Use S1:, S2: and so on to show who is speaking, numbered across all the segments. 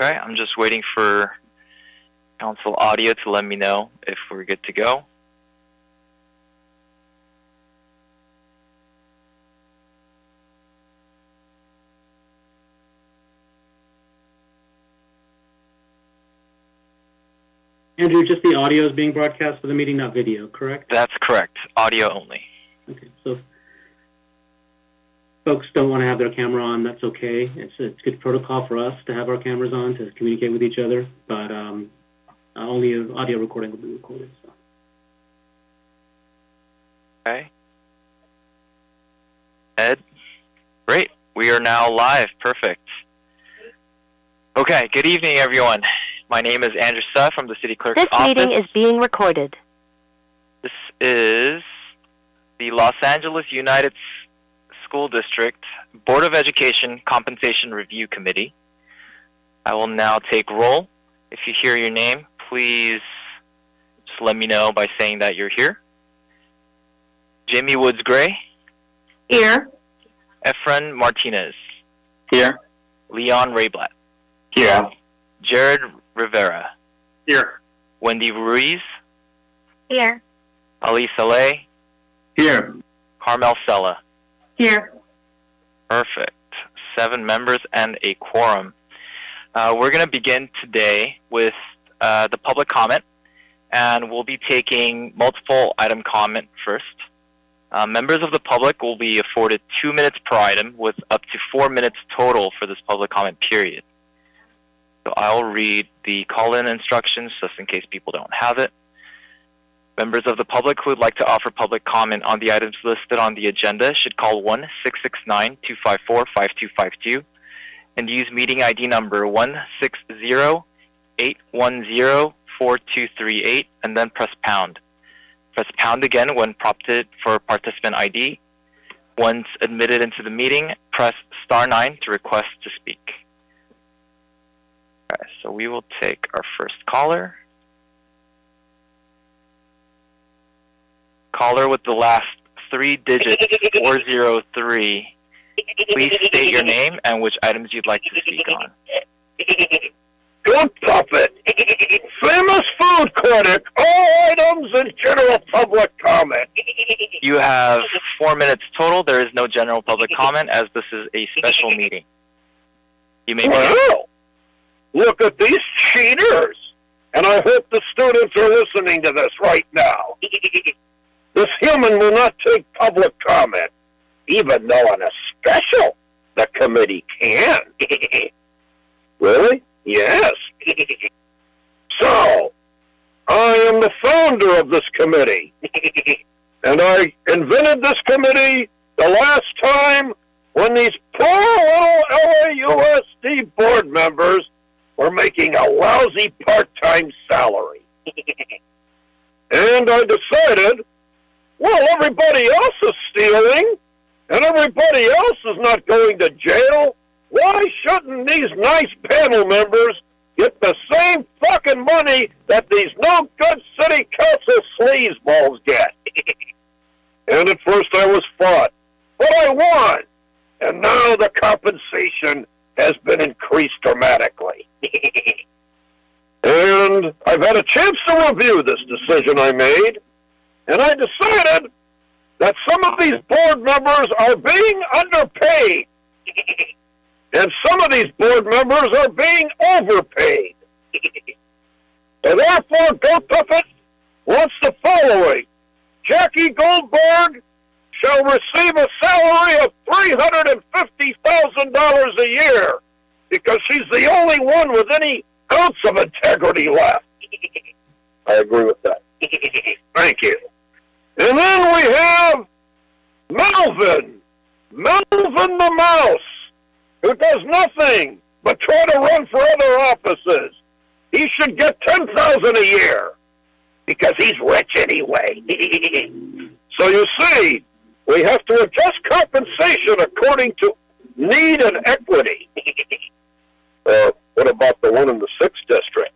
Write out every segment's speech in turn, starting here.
S1: Okay, I'm just waiting for council audio to let me know if we're good to go.
S2: Andrew, just the audio is being broadcast for the meeting, not video, correct?
S1: That's correct. Audio only.
S2: Okay, so folks don't want to have their camera on, that's okay. It's, it's good protocol for us to have our cameras on to communicate with each other, but um, only an audio recording will be recorded. So.
S1: Okay. Ed? Great. We are now live. Perfect. Okay, good evening, everyone. My name is Andrew Suh from the City Clerk's
S3: This
S1: Office.
S3: meeting is being recorded.
S1: This is the Los Angeles United S- School District Board of Education Compensation Review Committee. I will now take roll. If you hear your name, please just let me know by saying that you're here. Jamie Woods Gray,
S4: Here.
S1: Efren Martinez,
S4: Here.
S1: Leon Rayblatt,
S4: Here.
S1: Jared Rivera,
S4: Here.
S1: Wendy Ruiz,
S3: Here.
S1: Ali Saleh,
S4: Here.
S1: Carmel Sella.
S4: Here.
S1: Perfect. Seven members and a quorum. Uh, we're going to begin today with uh, the public comment, and we'll be taking multiple item comment first. Uh, members of the public will be afforded two minutes per item with up to four minutes total for this public comment period. So I'll read the call-in instructions just in case people don't have it. Members of the public who would like to offer public comment on the items listed on the agenda should call 1-669-254-5252 and use meeting ID number 160-810-4238 and then press pound. Press pound again when prompted for participant ID. Once admitted into the meeting, press star 9 to request to speak. So we will take our first caller. Caller with the last three digits, 403. Please state your name and which items you'd like to speak on.
S4: Good puppet. Famous food critic. All items in general public comment.
S1: You have four minutes total. There is no general public comment as this is a special meeting. You may begin.
S4: Well, look at these cheaters. And I hope the students are listening to this right now. This human will not take public comment, even though on a special the committee can. really? Yes. so, I am the founder of this committee. and I invented this committee the last time when these poor little LAUSD board members were making a lousy part-time salary. and I decided, well, everybody else is stealing, and everybody else is not going to jail. Why shouldn't these nice panel members get the same fucking money that these no good city council sleazeballs get? and at first I was fought, but I won, and now the compensation has been increased dramatically. and I've had a chance to review this decision I made, and I decided that some of these board members are being underpaid, and some of these board members are being overpaid. and therefore, Go Puppet wants the following. Jackie Goldberg shall receive a salary of $350,000 a year because she's the only one with any ounce of integrity left. I agree with that. Thank you. And then we have Melvin, Melvin the Mouse, who does nothing but try to run for other offices. He should get ten thousand a year because he's rich anyway. so you see, we have to adjust compensation according to need and equity. uh, what about the one in the sixth district?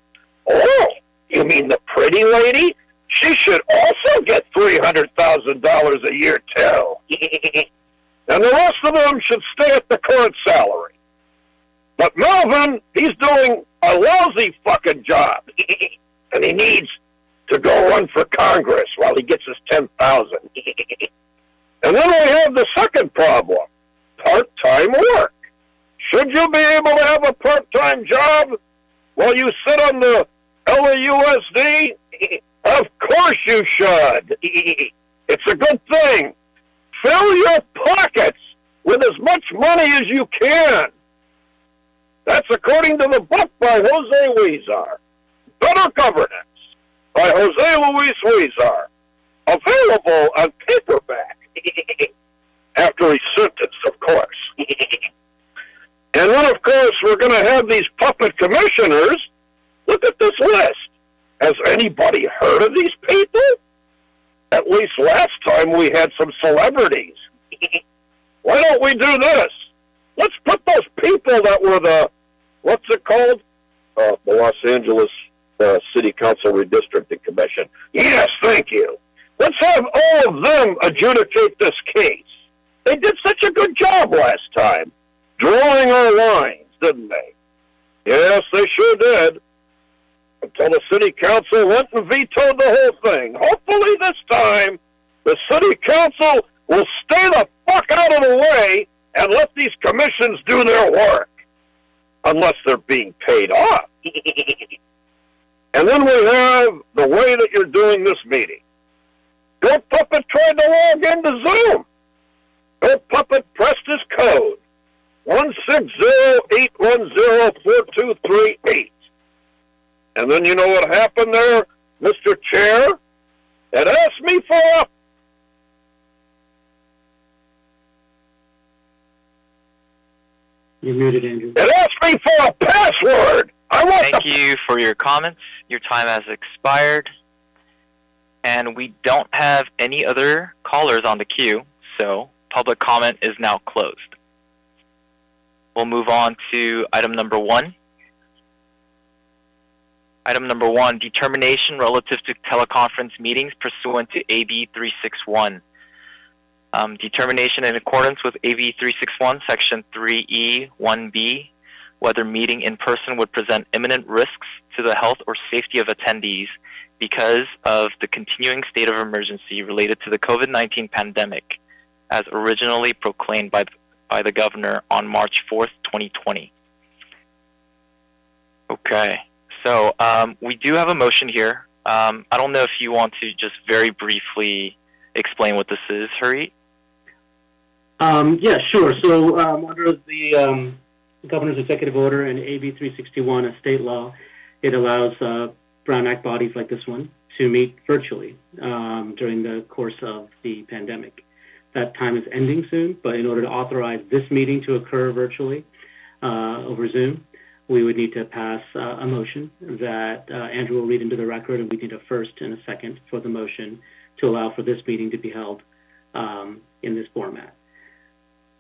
S4: Oh, you mean the pretty lady? She should also get three hundred thousand dollars a year too. and the rest of them should stay at the current salary. But Melvin, he's doing a lousy fucking job. and he needs to go run for Congress while he gets his 10,000. and then we have the second problem, part-time work. Should you be able to have a part-time job while you sit on the LAUSD? Of course you should. it's a good thing. Fill your pockets with as much money as you can. That's according to the book by Jose Huizar, Better Governance by Jose Luis Huizar, available on paperback after he's sentenced, of course. and then, of course, we're going to have these puppet commissioners. Look at this list. Has anybody heard of these people? At least last time we had some celebrities. Why don't we do this? Let's put those people that were the, what's it called? Uh, the Los Angeles uh, City Council Redistricting Commission. Yes, thank you. Let's have all of them adjudicate this case. They did such a good job last time, drawing our lines, didn't they? Yes, they sure did. Until the city council went and vetoed the whole thing. Hopefully this time, the city council will stay the fuck out of the way and let these commissions do their work. Unless they're being paid off. and then we have the way that you're doing this meeting. Your puppet tried to log into Zoom. Your puppet pressed his code. 160-810-4238. And then you know what happened there, Mr. Chair? It asked me for a
S2: You're muted, Andrew.
S4: It asked me for a password. I want
S1: Thank you for your comments. Your time has expired. And we don't have any other callers on the queue, so public comment is now closed. We'll move on to item number one. Item number one, determination relative to teleconference meetings pursuant to AB 361. Um, determination in accordance with AB 361, Section 3E 1B, whether meeting in person would present imminent risks to the health or safety of attendees because of the continuing state of emergency related to the COVID-19 pandemic, as originally proclaimed by, by the governor on March 4th, 2020. Okay, so um, we do have a motion here. Um, I don't know if you want to just very briefly explain what this is, Harit.
S2: Um, yeah, sure. So um, under the um, governor's executive order and AB 361, a state law, it allows uh, Brown Act bodies like this one to meet virtually um, during the course of the pandemic. That time is ending soon, but in order to authorize this meeting to occur virtually uh, over Zoom, we would need to pass uh, a motion that uh, Andrew will read into the record, and we need a first and a second for the motion to allow for this meeting to be held um, in this format.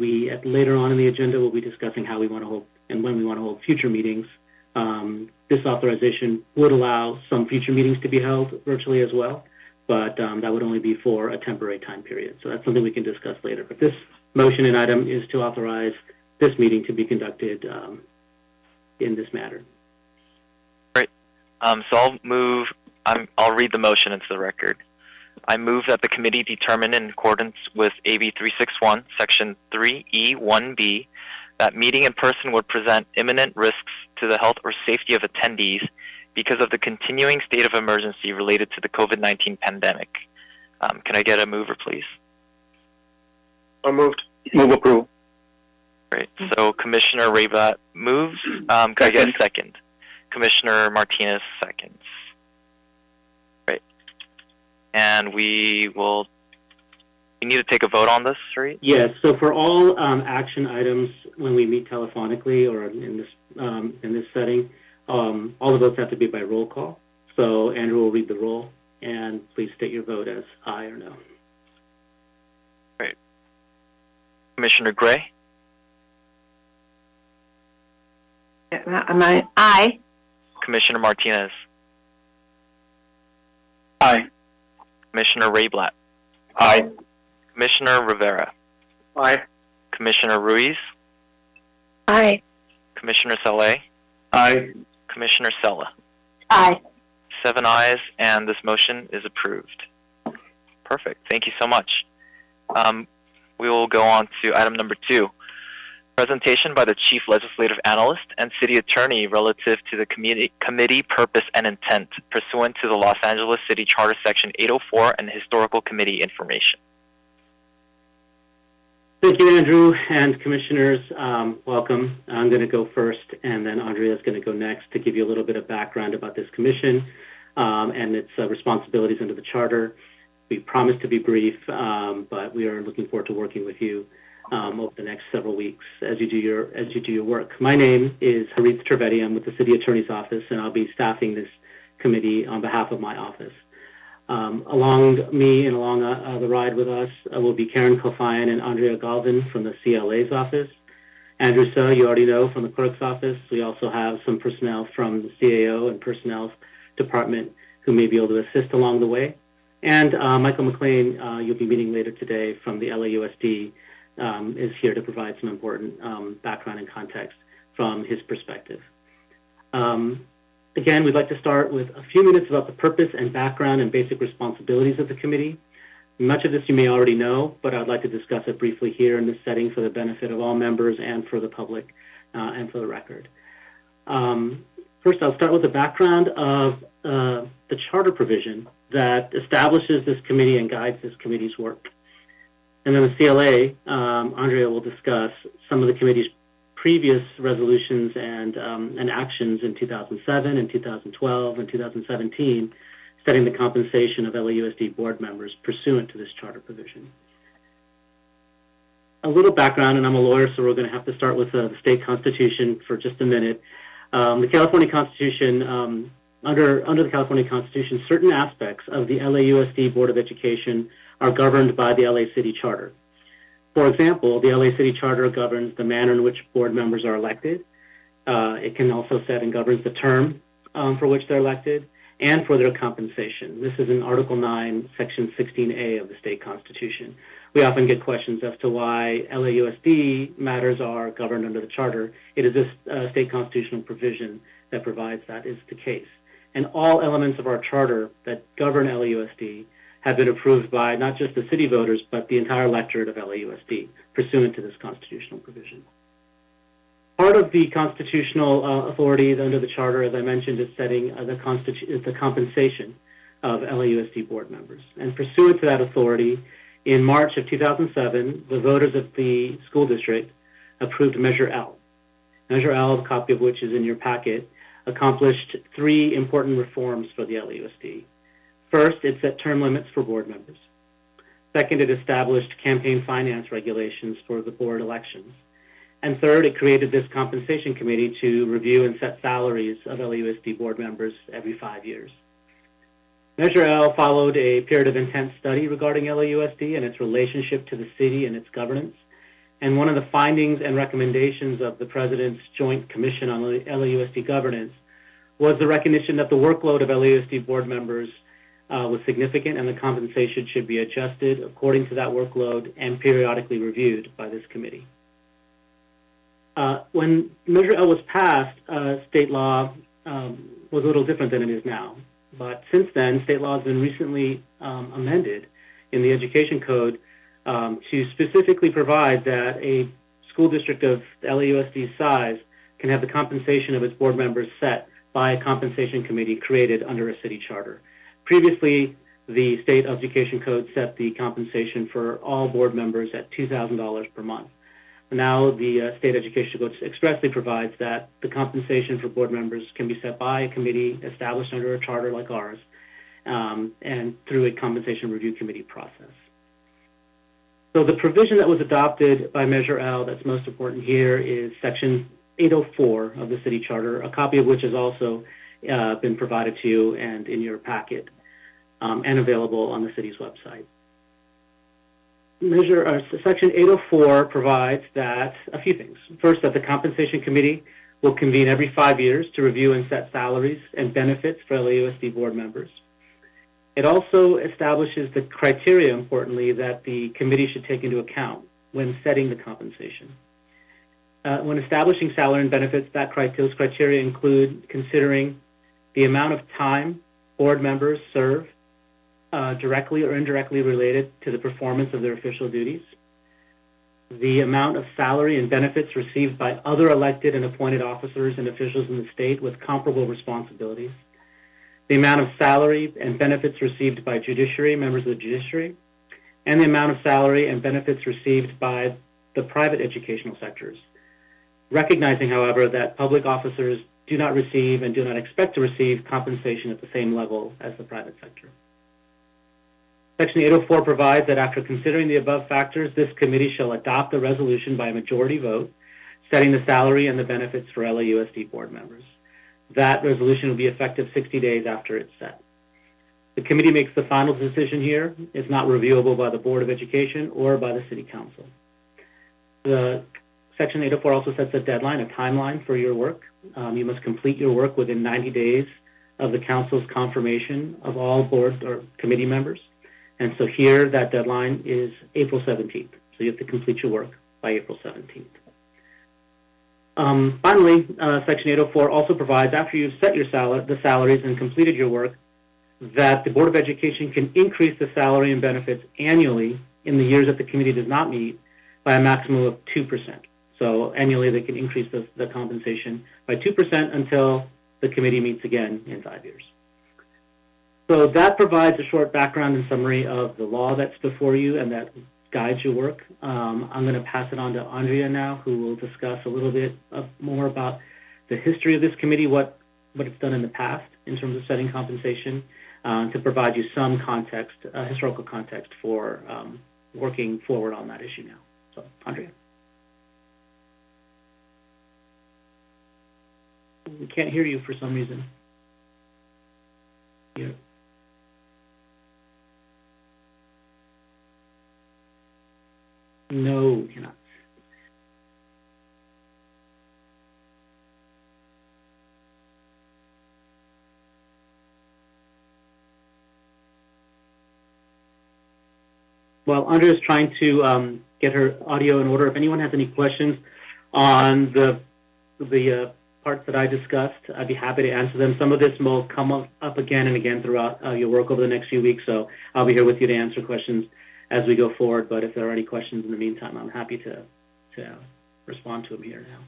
S2: We, at, later on in the agenda, will be discussing how we want to hold and when we want to hold future meetings. Um, this authorization would allow some future meetings to be held virtually as well, but um, that would only be for a temporary time period. So that's something we can discuss later. But this motion and item is to authorize this meeting to be conducted um, in this matter.
S1: Um, so I'll move, I'm, I'll read the motion into the record. I move that the committee determine in accordance with AB 361, Section 3E1B, that meeting in person would present imminent risks to the health or safety of attendees because of the continuing state of emergency related to the COVID-19 pandemic. Um, can I get a mover, please?
S4: I moved. Move approval.
S1: Great. So Commissioner Rayblatt moves. Um, can I get a second? Commissioner Martinez seconds. Great. And we will. You need to take a vote on this, right?
S2: Yes. So for all um, action items, when we meet telephonically or in this um, in this setting, um, all the votes have to be by roll call. So Andrew will read the roll, and please state your vote as aye or no. Right.
S1: Commissioner Gray,
S3: Am I? Aye.
S1: Commissioner Martinez,
S4: Aye.
S1: Commissioner Rayblatt,
S4: Aye.
S1: Commissioner Rivera,
S4: Aye.
S1: Commissioner Ruiz,
S3: Aye.
S1: Commissioner Saleh,
S4: Aye.
S1: Commissioner Sella.
S3: Aye.
S1: Seven ayes, and this motion is approved. Perfect. Thank you so much. Um, we will go on to item number two. Presentation by the Chief Legislative Analyst and City Attorney relative to the committee, committee purpose and intent pursuant to the Los Angeles City Charter Section 804 and Historical Committee information.
S2: Thank you, Andrew and commissioners. Um, welcome. I'm going to go first, and then Andrea is going to go next to give you a little bit of background about this commission um, and its uh, responsibilities under the charter. We promise to be brief, um, but we are looking forward to working with you um, over the next several weeks as you do your as you do your work. My name is Harit Trivedi. I'm with the City Attorney's Office, and I'll be staffing this committee on behalf of my office. Um, along me and along uh, uh, the ride with us uh, will be Karen Kalfayan and Andrea Galvin from the CLA's office. Andrew Suh, you already know, from the clerk's office. We also have some personnel from the CAO and personnel department who may be able to assist along the way. And uh, Michael McLean, uh, you'll be meeting later today from the LAUSD, um, is here to provide some important um, background and context from his perspective. Um, Again, we'd like to start with a few minutes about the purpose and background and basic responsibilities of the committee. Much of this you may already know, but I'd like to discuss it briefly here in this setting for the benefit of all members and for the public uh, and for the record. Um, first, I'll start with the background of uh, the charter provision that establishes this committee and guides this committee's work. And then the CLA, um, Andrea will discuss some of the committee's previous resolutions and, um, and actions in 2007 and 2012 and 2017 setting the compensation of LAUSD board members pursuant to this charter provision. A little background, and I'm a lawyer, so we're going to have to start with uh, the state constitution for just a minute. Um, the California Constitution, um, under, under the California Constitution, certain aspects of the LAUSD Board of Education are governed by the LA City Charter. For example, the LA City Charter governs the manner in which board members are elected. Uh, it can also set and governs the term um, for which they're elected and for their compensation. This is in Article 9, Section 16A of the state constitution. We often get questions as to why LAUSD matters are governed under the charter. It is this uh, state constitutional provision that provides that is the case. And all elements of our charter that govern LAUSD have been approved by not just the city voters, but the entire electorate of LAUSD, pursuant to this constitutional provision. Part of the constitutional uh, authority under the charter, as I mentioned, is setting uh, the, the compensation of LAUSD board members. And pursuant to that authority, in March of 2007, the voters of the school district approved Measure L. Measure L, a copy of which is in your packet, accomplished three important reforms for the LAUSD. First, it set term limits for board members. Second, it established campaign finance regulations for the board elections. And third, it created this compensation committee to review and set salaries of LAUSD board members every five years. Measure L followed a period of intense study regarding LAUSD and its relationship to the city and its governance. And one of the findings and recommendations of the President's Joint Commission on LAUSD Governance was the recognition that the workload of LAUSD board members was significant and the compensation should be adjusted according to that workload and periodically reviewed by this committee. Uh, when Measure L was passed, uh, state law um, was a little different than it is now. But since then, state law has been recently um, amended in the Education Code um, to specifically provide that a school district of LAUSD size can have the compensation of its board members set by a compensation committee created under a city charter. Previously, the state education code set the compensation for all board members at $2,000 per month. Now the uh, state education code expressly provides that the compensation for board members can be set by a committee established under a charter like ours um, and through a compensation review committee process. So the provision that was adopted by Measure L that's most important here is Section 804 of the city charter, a copy of which is also uh, been provided to you and in your packet um, and available on the city's website. Measure uh, Section 804 provides that a few things. First, that the compensation committee will convene every five years to review and set salaries and benefits for LAUSD board members. It also establishes the criteria, importantly, that the committee should take into account when setting the compensation. uh, when establishing salary and benefits, that those criteria include considering the amount of time board members serve uh, directly or indirectly related to the performance of their official duties, the amount of salary and benefits received by other elected and appointed officers and officials in the state with comparable responsibilities, the amount of salary and benefits received by judiciary, members of the judiciary, and the amount of salary and benefits received by the private educational sectors. Recognizing, however, that public officers do not receive and do not expect to receive compensation at the same level as the private sector. Section 804 provides that after considering the above factors, this committee shall adopt a resolution by a majority vote setting the salary and the benefits for LAUSD board members. That resolution will be effective 60 days after it's set. The committee makes the final decision here. It's not reviewable by the Board of Education or by the City Council. The Section 804 also sets a deadline, a timeline for your work. Um, you must complete your work within 90 days of the Council's confirmation of all board or committee members. And so here, that deadline is April 17th. So you have to complete your work by April 17th. Um, finally, uh, Section 804 also provides, after you've set your sal the salaries and completed your work, that the Board of Education can increase the salary and benefits annually in the years that the committee does not meet by a maximum of 2%. So annually, they can increase the, the compensation by 2% until the committee meets again in five years. So that provides a short background and summary of the law that's before you and that guides your work. Um, I'm going to pass it on to Andrea now, who will discuss a little bit of, more about the history of this committee, what, what it's done in the past in terms of setting compensation, uh, to provide you some context, uh, historical context for um, working forward on that issue now. So, Andrea. We can't hear you for some reason. Yeah. No, cannot. Well, Andrea is trying to um, get her audio in order. If anyone has any questions on the the uh, parts that I discussed, I'd be happy to answer them. Some of this will come up again and again throughout uh, your work over the next few weeks, so I'll be here with you to answer questions as we go forward. But if there are any questions in the meantime, I'm happy to, to respond to them here now.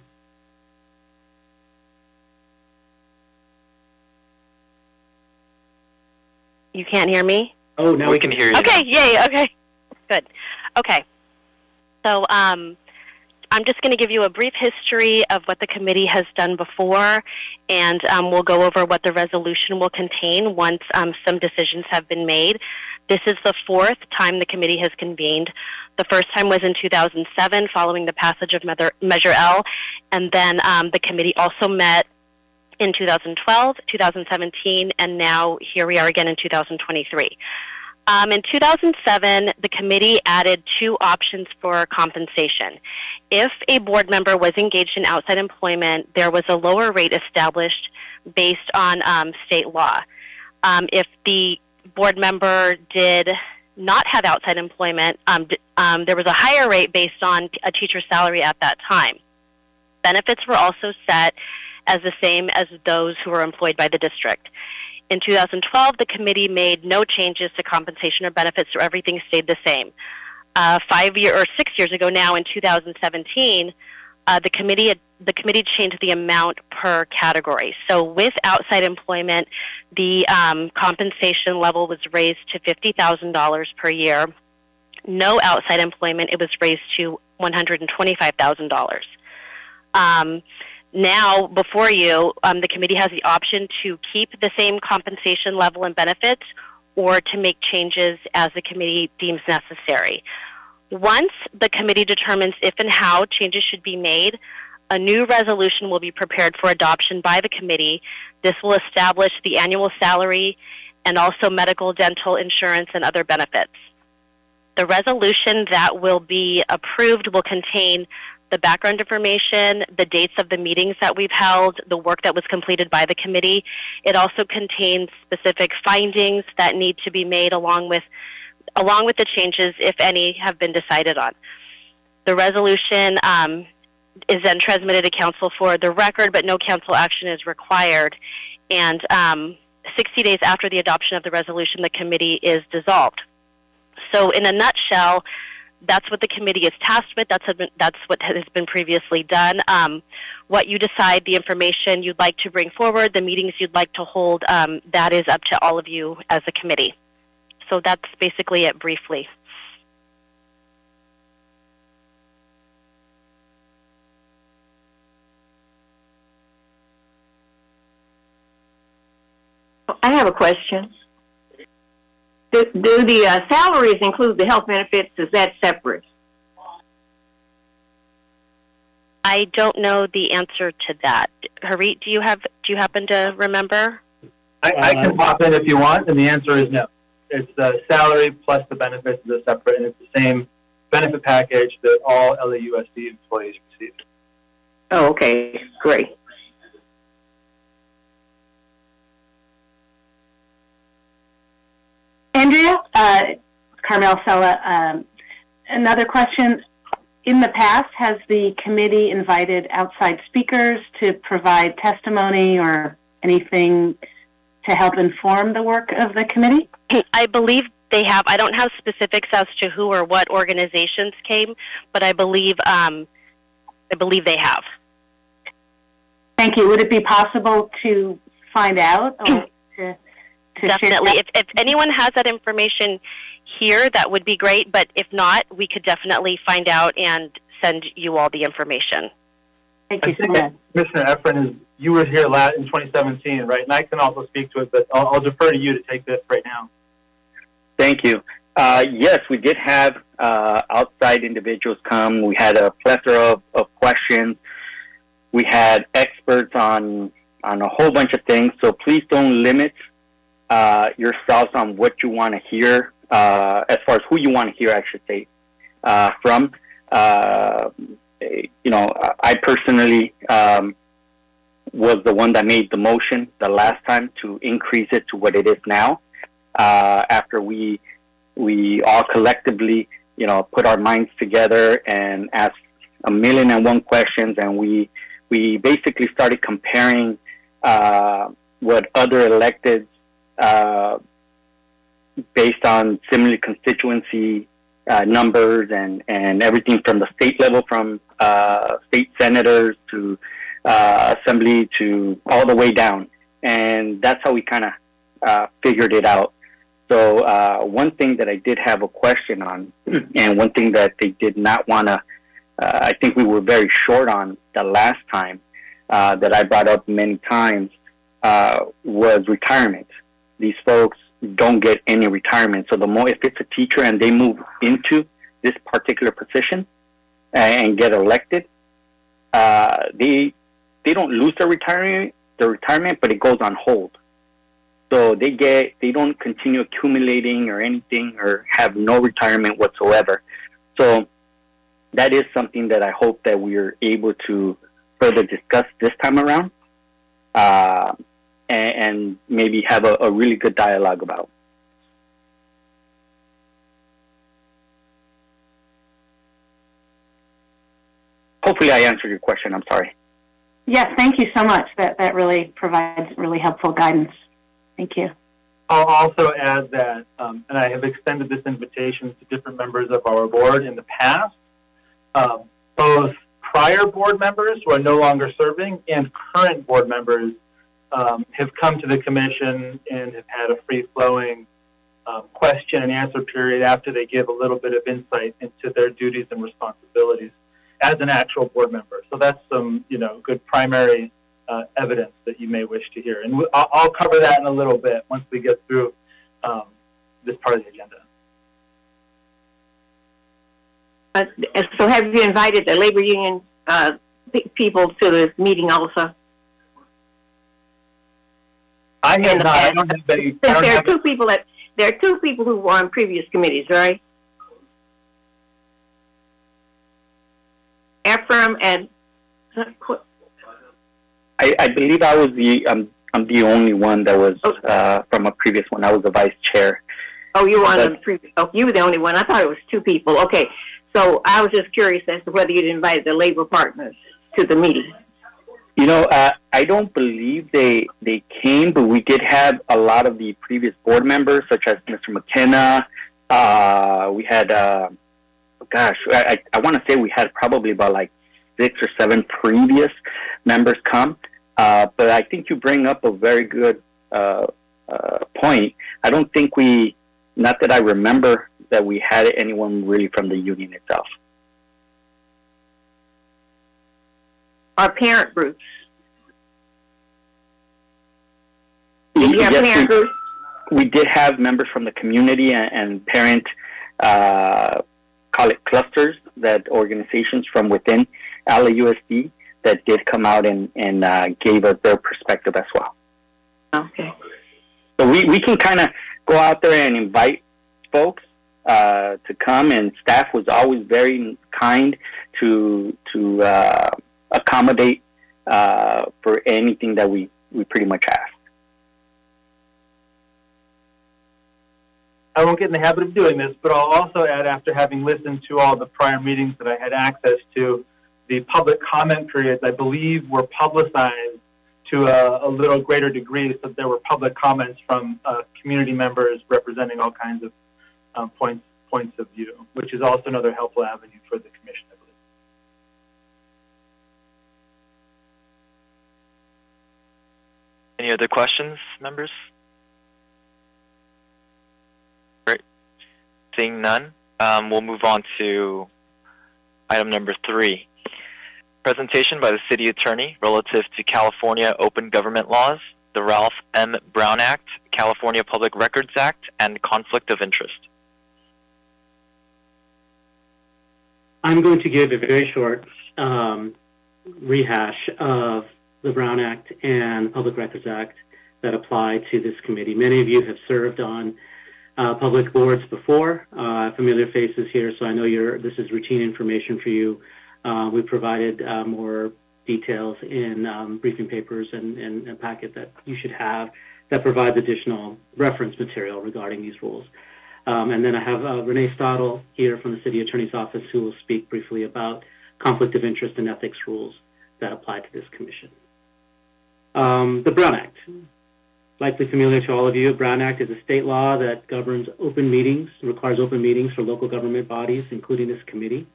S5: You can't hear me?
S2: Oh, now
S1: we, we can, can hear you.
S5: Okay, now. yay, okay. Good. Okay. So um, I'm just going to give you a brief history of what the committee has done before, and um, we'll go over what the resolution will contain once um, some decisions have been made. This is the fourth time the committee has convened. The first time was in 2007 following the passage of Measure L, and then um, the committee also met in 2012, 2017, and now here we are again in 2023. Um, in 2007, the committee added two options for compensation. If a board member was engaged in outside employment, there was a lower rate established based on um, state law. Um, if the board member did not have outside employment, um, um, there was a higher rate based on a teacher's salary at that time. Benefits were also set as the same as those who were employed by the district. In 2012, the committee made no changes to compensation or benefits, so everything stayed the same. Uh, five year or six years ago now, in 2017, uh, the committee the committee changed the amount per category. So with outside employment, the um, compensation level was raised to fifty thousand dollars per year. No outside employment, it was raised to one hundred and twenty-five thousand um, dollars now before you, um, the committee has the option to keep the same compensation level and benefits or to make changes as the committee deems necessary. Once the committee determines if and how changes should be made, a new resolution will be prepared for adoption by the committee. This will establish the annual salary and also medical, dental insurance, and other benefits. The resolution that will be approved will contain the background information, the dates of the meetings that we've held, the work that was completed by the committee. It also contains specific findings that need to be made along with along with the changes, if any, have been decided on. The resolution um, is then transmitted to council for the record, but no council action is required. And um, 60 days after the adoption of the resolution, the committee is dissolved. So, in a nutshell, that's what the committee is tasked with. That's, a, that's what has been previously done. Um, what you decide, the information you'd like to bring forward, the meetings you'd like to hold, um, that is up to all of you as a committee. So that's basically it briefly.
S3: I have a question. Do, do the uh, salaries include the health benefits? Is that separate?
S5: I don't know the answer to that. Harit, do you have do you happen to remember?
S6: I, I can pop in if you want, and the answer is no. It's the salary plus the benefits is a separate, and it's the same benefit package that all LAUSD employees receive.
S3: Oh, okay, great.
S7: Andrea, uh, Carmel Sella, um, another question. In the past, has the committee invited outside speakers to provide testimony or anything to help inform the work of the committee?
S5: I believe they have. I don't have specifics as to who or what organizations came, but I believe um, I believe they have.
S7: Thank you. Would it be possible to find out or to,
S5: definitely? If, if anyone has that information here, that would be great. But if not, we could definitely find out and send you all the information.
S7: Thank you so
S6: think
S7: much.
S6: Commissioner Efren is you were here last in 2017, right? And I can also speak to it, but I'll, I'll defer to you to take this right now.
S8: Thank you. Uh, yes, we did have uh, outside individuals come. We had a plethora of, of questions. We had experts on on a whole bunch of things. So please don't limit uh, yourselves on what you want to hear, uh, as far as who you want to hear, I should say, uh, from. Uh, you know, I personally um, was the one that made the motion the last time to increase it to what it is now. Uh, after we we all collectively, you know, put our minds together and asked a million and one questions, and we we basically started comparing uh, what other electeds, uh, based on similar constituency uh, numbers and, and everything from the state level, from uh, state senators to uh, assembly to all the way down. And that's how we kind of uh, figured it out. So one thing that I did have a question on, and one thing that they did not want to, I think we were very short on the last time that I brought up many times, was retirement. These folks don't get any retirement. So the more, if it's a teacher and they move into this particular position and get elected, uh, they they don't lose their retirement, their retirement, but it goes on hold. So they get they don't continue accumulating or anything or have no retirement whatsoever. So that is something that I hope that we are able to further discuss this time around, uh, and, and, maybe have a, a really good dialogue about. Hopefully, I answered your question. I'm sorry.
S7: Yes, thank you so much. That that really provides really helpful guidance. Thank you.
S6: I'll also add that, um, and I have extended this invitation to different members of our board in the past, um, both prior board members who are no longer serving and current board members um, have come to the commission and have had a free-flowing um, question and answer period after they give a little bit of insight into their duties and responsibilities as an actual board member. So that's some, you know, good primary uh, evidence that you may wish to hear. And I'll, I'll, cover that in a little bit once we get through um, this part of the agenda.
S3: Uh, so have you invited the labor union uh, people to the meeting also?
S6: I have not. I don't have any.
S3: Since there are two people that there are two people who were on previous committees, right? Efren and
S8: I, I believe I was the um, I'm the only one that was uh, from a previous one. I was the vice chair.
S3: Oh, you were on the previous. Oh, you were the only one. I thought it was two people. Okay, So I was just curious as to whether you'd invited the labor partners to the meeting.
S8: You know, uh, I don't believe they they came, but we did have a lot of the previous board members, such as Mr. McKenna. Uh, we had, uh, gosh, I, I want to say we had probably about like six or seven previous members come. Uh, but I think you bring up a very good uh, uh, point. I don't think we, not that I remember that we had anyone really from the union itself.
S3: Our parent groups. Did you have
S8: Yes,
S3: parent
S8: we-
S3: groups?
S8: we did have members from the community and, and parent, uh, call it clusters, that organizations from within LAUSD that did come out and, and uh, gave us their perspective as well.
S3: Okay.
S8: So we, we can kind of go out there and invite folks uh, to come, and staff was always very kind to to uh, accommodate uh, for anything that we, we pretty much ask.
S6: I won't get in the habit of doing this, but I'll also add, after having listened to all the prior meetings that I had access to, the public comment periods, I believe, were publicized to a, a little greater degree, so there were public comments from uh, community members representing all kinds of um, points points of view, which is also another helpful avenue for the commission, I believe.
S1: Any other questions, members? Great. Seeing none, um, we'll move on to item number three. Presentation by the City Attorney relative to California open government laws, the Ralph M. Brown Act, California Public Records Act, and conflict of interest.
S2: I'm going to give a very short um, rehash of the Brown Act and Public Records Act that apply to this committee. Many of you have served on uh, public boards before, uh, familiar faces here, so I know you're, this is routine information for you. Uh, we provided uh, more details in um, briefing papers and, and a packet that you should have that provides additional reference material regarding these rules. Um, and then I have uh, Renee Stottle here from the City Attorney's Office who will speak briefly about conflict of interest and ethics rules that apply to this commission. Um, the Brown Act. Likely familiar to all of you, Brown Act is a state law that governs open meetings, requires open meetings for local government bodies, including this committee.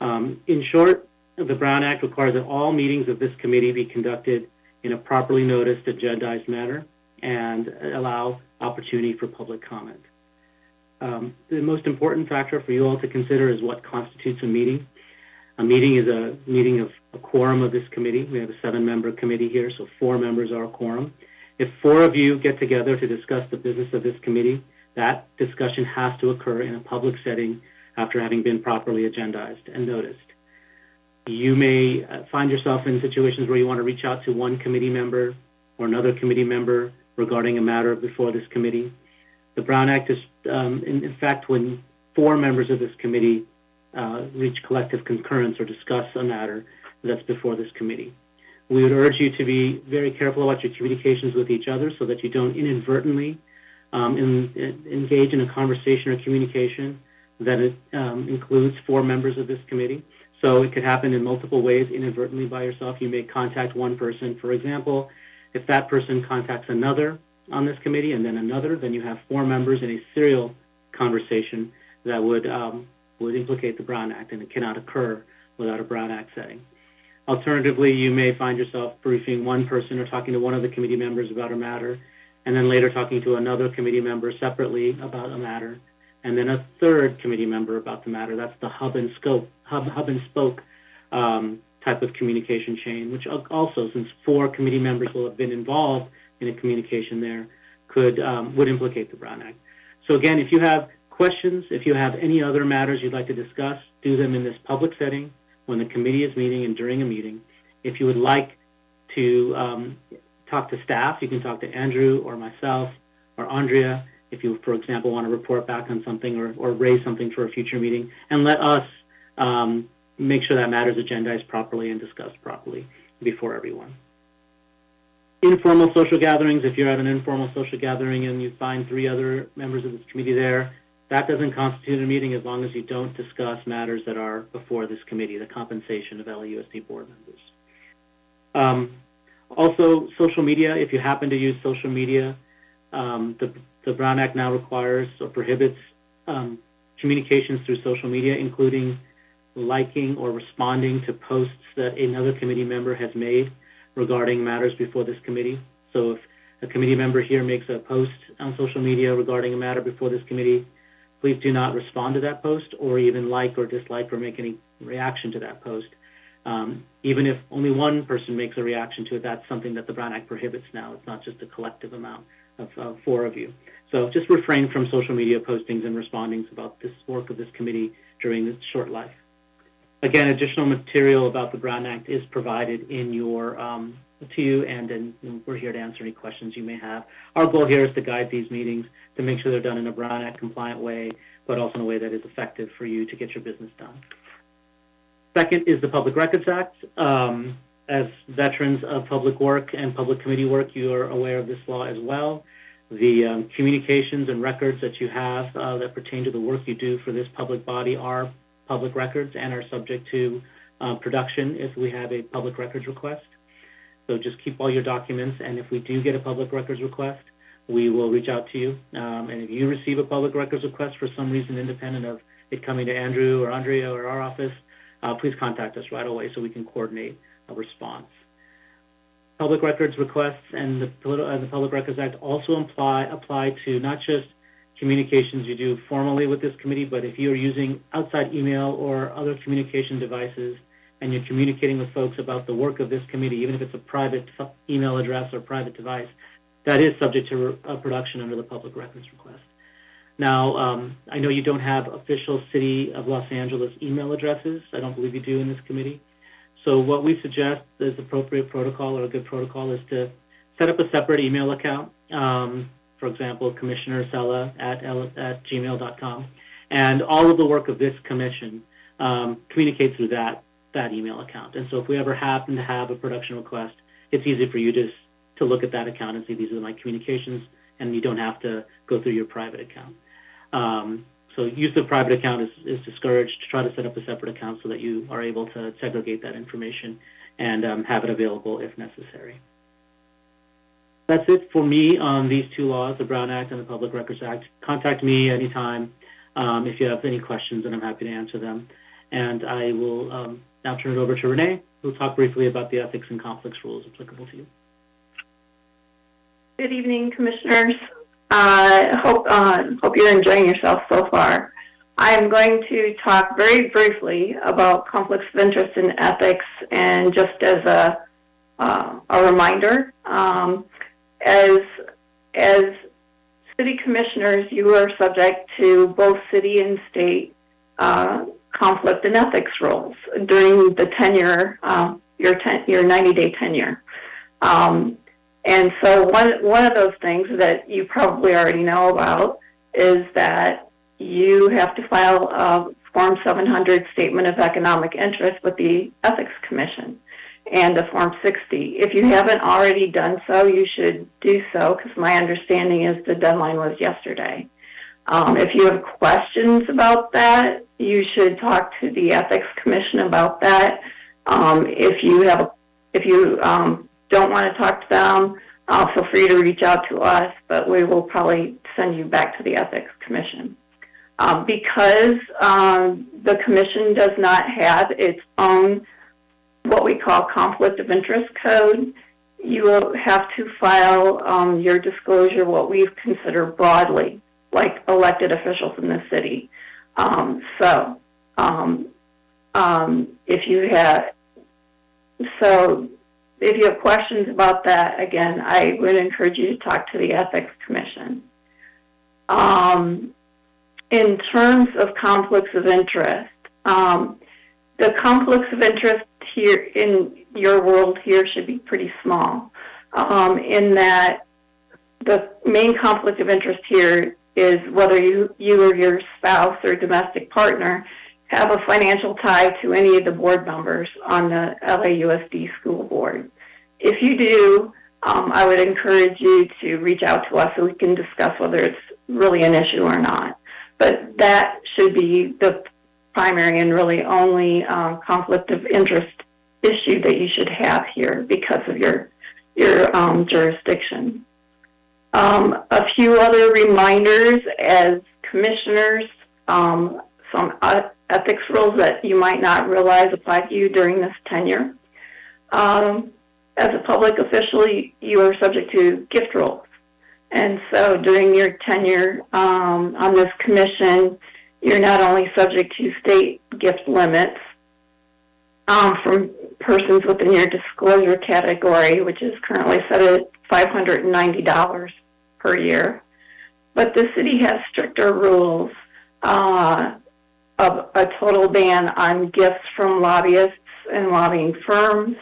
S2: Um, in short, the Brown Act requires that all meetings of this committee be conducted in a properly noticed, agendized manner and allow opportunity for public comment. Um, the most important factor for you all to consider is what constitutes a meeting. A meeting is a meeting of a quorum of this committee. We have a seven-member committee here, so four members are a quorum. If four of you get together to discuss the business of this committee, that discussion has to occur in a public setting after having been properly agendized and noticed. You may uh, find yourself in situations where you want to reach out to one committee member or another committee member regarding a matter before this committee. The Brown Act is, um, in, in, fact, when four members of this committee uh, reach collective concurrence or discuss a matter that's before this committee. We would urge you to be very careful about your communications with each other so that you don't inadvertently um, in, in, engage in a conversation or communication that it, um, includes four members of this committee. So it could happen in multiple ways inadvertently by yourself. You may contact one person, for example. If that person contacts another on this committee and then another, then you have four members in a serial conversation that would um, would implicate the Brown Act, and it cannot occur without a Brown Act setting. Alternatively, you may find yourself briefing one person or talking to one of the committee members about a matter, and then later talking to another committee member separately about a matter, and then a third committee member about the matter. That's the hub and scope, hub, hub and spoke um, type of communication chain, which also, since four committee members will have been involved in a communication there, could um, would implicate the Brown Act. So again, if you have questions, if you have any other matters you'd like to discuss, do them in this public setting when the committee is meeting and during a meeting. If you would like to um, talk to staff, you can talk to Andrew or myself or Andrea if you, for example, want to report back on something or, or raise something for a future meeting, and let us um, make sure that matter is agendized properly and discussed properly before everyone. Informal social gatherings, if you're at an informal social gathering and you find three other members of this committee there, That doesn't constitute a meeting as long as you don't discuss matters that are before this committee, the compensation of LAUSD board members. Um, also, social media, if you happen to use social media, um, the, the Brown Act now requires or prohibits um, communications through social media, including liking or responding to posts that another committee member has made regarding matters before this committee. So if a committee member here makes a post on social media regarding a matter before this committee, please do not respond to that post or even like or dislike or make any reaction to that post. Um, even if only one person makes a reaction to it, that's something that the Brown Act prohibits now. It's not just a collective amount of uh, four of you. So just refrain from social media postings and respondings about this work of this committee during this short life. Again, additional material about the Brown Act is provided in your um, to you, and, and we're here to answer any questions you may have. Our goal here is to guide these meetings to make sure they're done in a Brown Act compliant way, but also in a way that is effective for you to get your business done. Second is the Public Records Act. Um, as veterans of public work and public committee work, you are aware of this law as well. The um, communications and records that you have uh, that pertain to the work you do for this public body are public records and are subject to uh, production if we have a public records request. So just keep all your documents, and if we do get a public records request, we will reach out to you. Um, and if you receive a public records request for some reason independent of it coming to Andrew or Andrea or our office, uh, please contact us right away so we can coordinate a response. Public records requests and the, uh, the Public Records Act also apply, apply to not just communications you do formally with this committee, but if you're using outside email or other communication devices and you're communicating with folks about the work of this committee, even if it's a private email address or private device, that is subject to a production under the public records request. Now, um, I know you don't have official City of Los Angeles email addresses. I don't believe you do in this committee. So what we suggest as appropriate protocol or a good protocol is to set up a separate email account. Um, for example, Commissioner Sella at, at gmail.com. And all of the work of this commission um, communicates through that, that email account. And so if we ever happen to have a production request, it's easy for you to, to look at that account and see these are my communications, and you don't have to go through your private account. Um, so use of private account is, is discouraged. Try to set up a separate account so that you are able to segregate that information and um, have it available if necessary. That's it for me on these two laws, the Brown Act and the Public Records Act. Contact me anytime um, if you have any questions, and I'm happy to answer them. And I will um, now turn it over to Renee, who will talk briefly about the ethics and conflicts rules applicable to you.
S3: Good evening, Commissioners. I uh, hope, uh, hope you're enjoying yourself so far. I'm going to talk very briefly about conflicts of interest in ethics and just as a, uh, a reminder, um, as as city commissioners, you are subject to both city and state uh, conflict and ethics rules during the tenure, uh, your ten, your 90-day tenure. Um, and so one one of those things that you probably already know about is that you have to file a Form 700 Statement of Economic Interest with the Ethics Commission and a Form 60. If you haven't already done so, you should do so because my understanding is the deadline was yesterday. Um, if you have questions about that, you should talk to the Ethics Commission about that. Um, if you have, if you um, don't want to talk to them, uh, feel free to reach out to us, but we will probably send you back to the Ethics Commission. Um, because um, the Commission does not have its own what we call conflict of interest code. You will have to file um, your disclosure, what we consider broadly, like elected officials in the city. Um, so, um, um, if you have, so if you have questions about that, again, I would encourage you to talk to the Ethics Commission. Um, in terms of conflicts of interest, um, the conflicts of interest here in your world here should be pretty small, um, in that the main conflict of interest here is whether you, you or your spouse or domestic partner have a financial tie to any of the board members on the LAUSD school board. If you do, um, I would encourage you to reach out to us so we can discuss whether it's really an issue or not. but that should be the primary and really only um, conflict of interest issue that you should have here because of your your um, jurisdiction. Um, a few other reminders as commissioners, um, some ethics rules that you might not realize apply to you during this tenure. Um, as a public official, you are subject to gift rules. And so during your tenure um, on this commission, you're not only subject to state gift limits um, from persons within your disclosure category, which is currently set at $590 per year, but the city has stricter rules uh, of a total ban on gifts from lobbyists and lobbying firms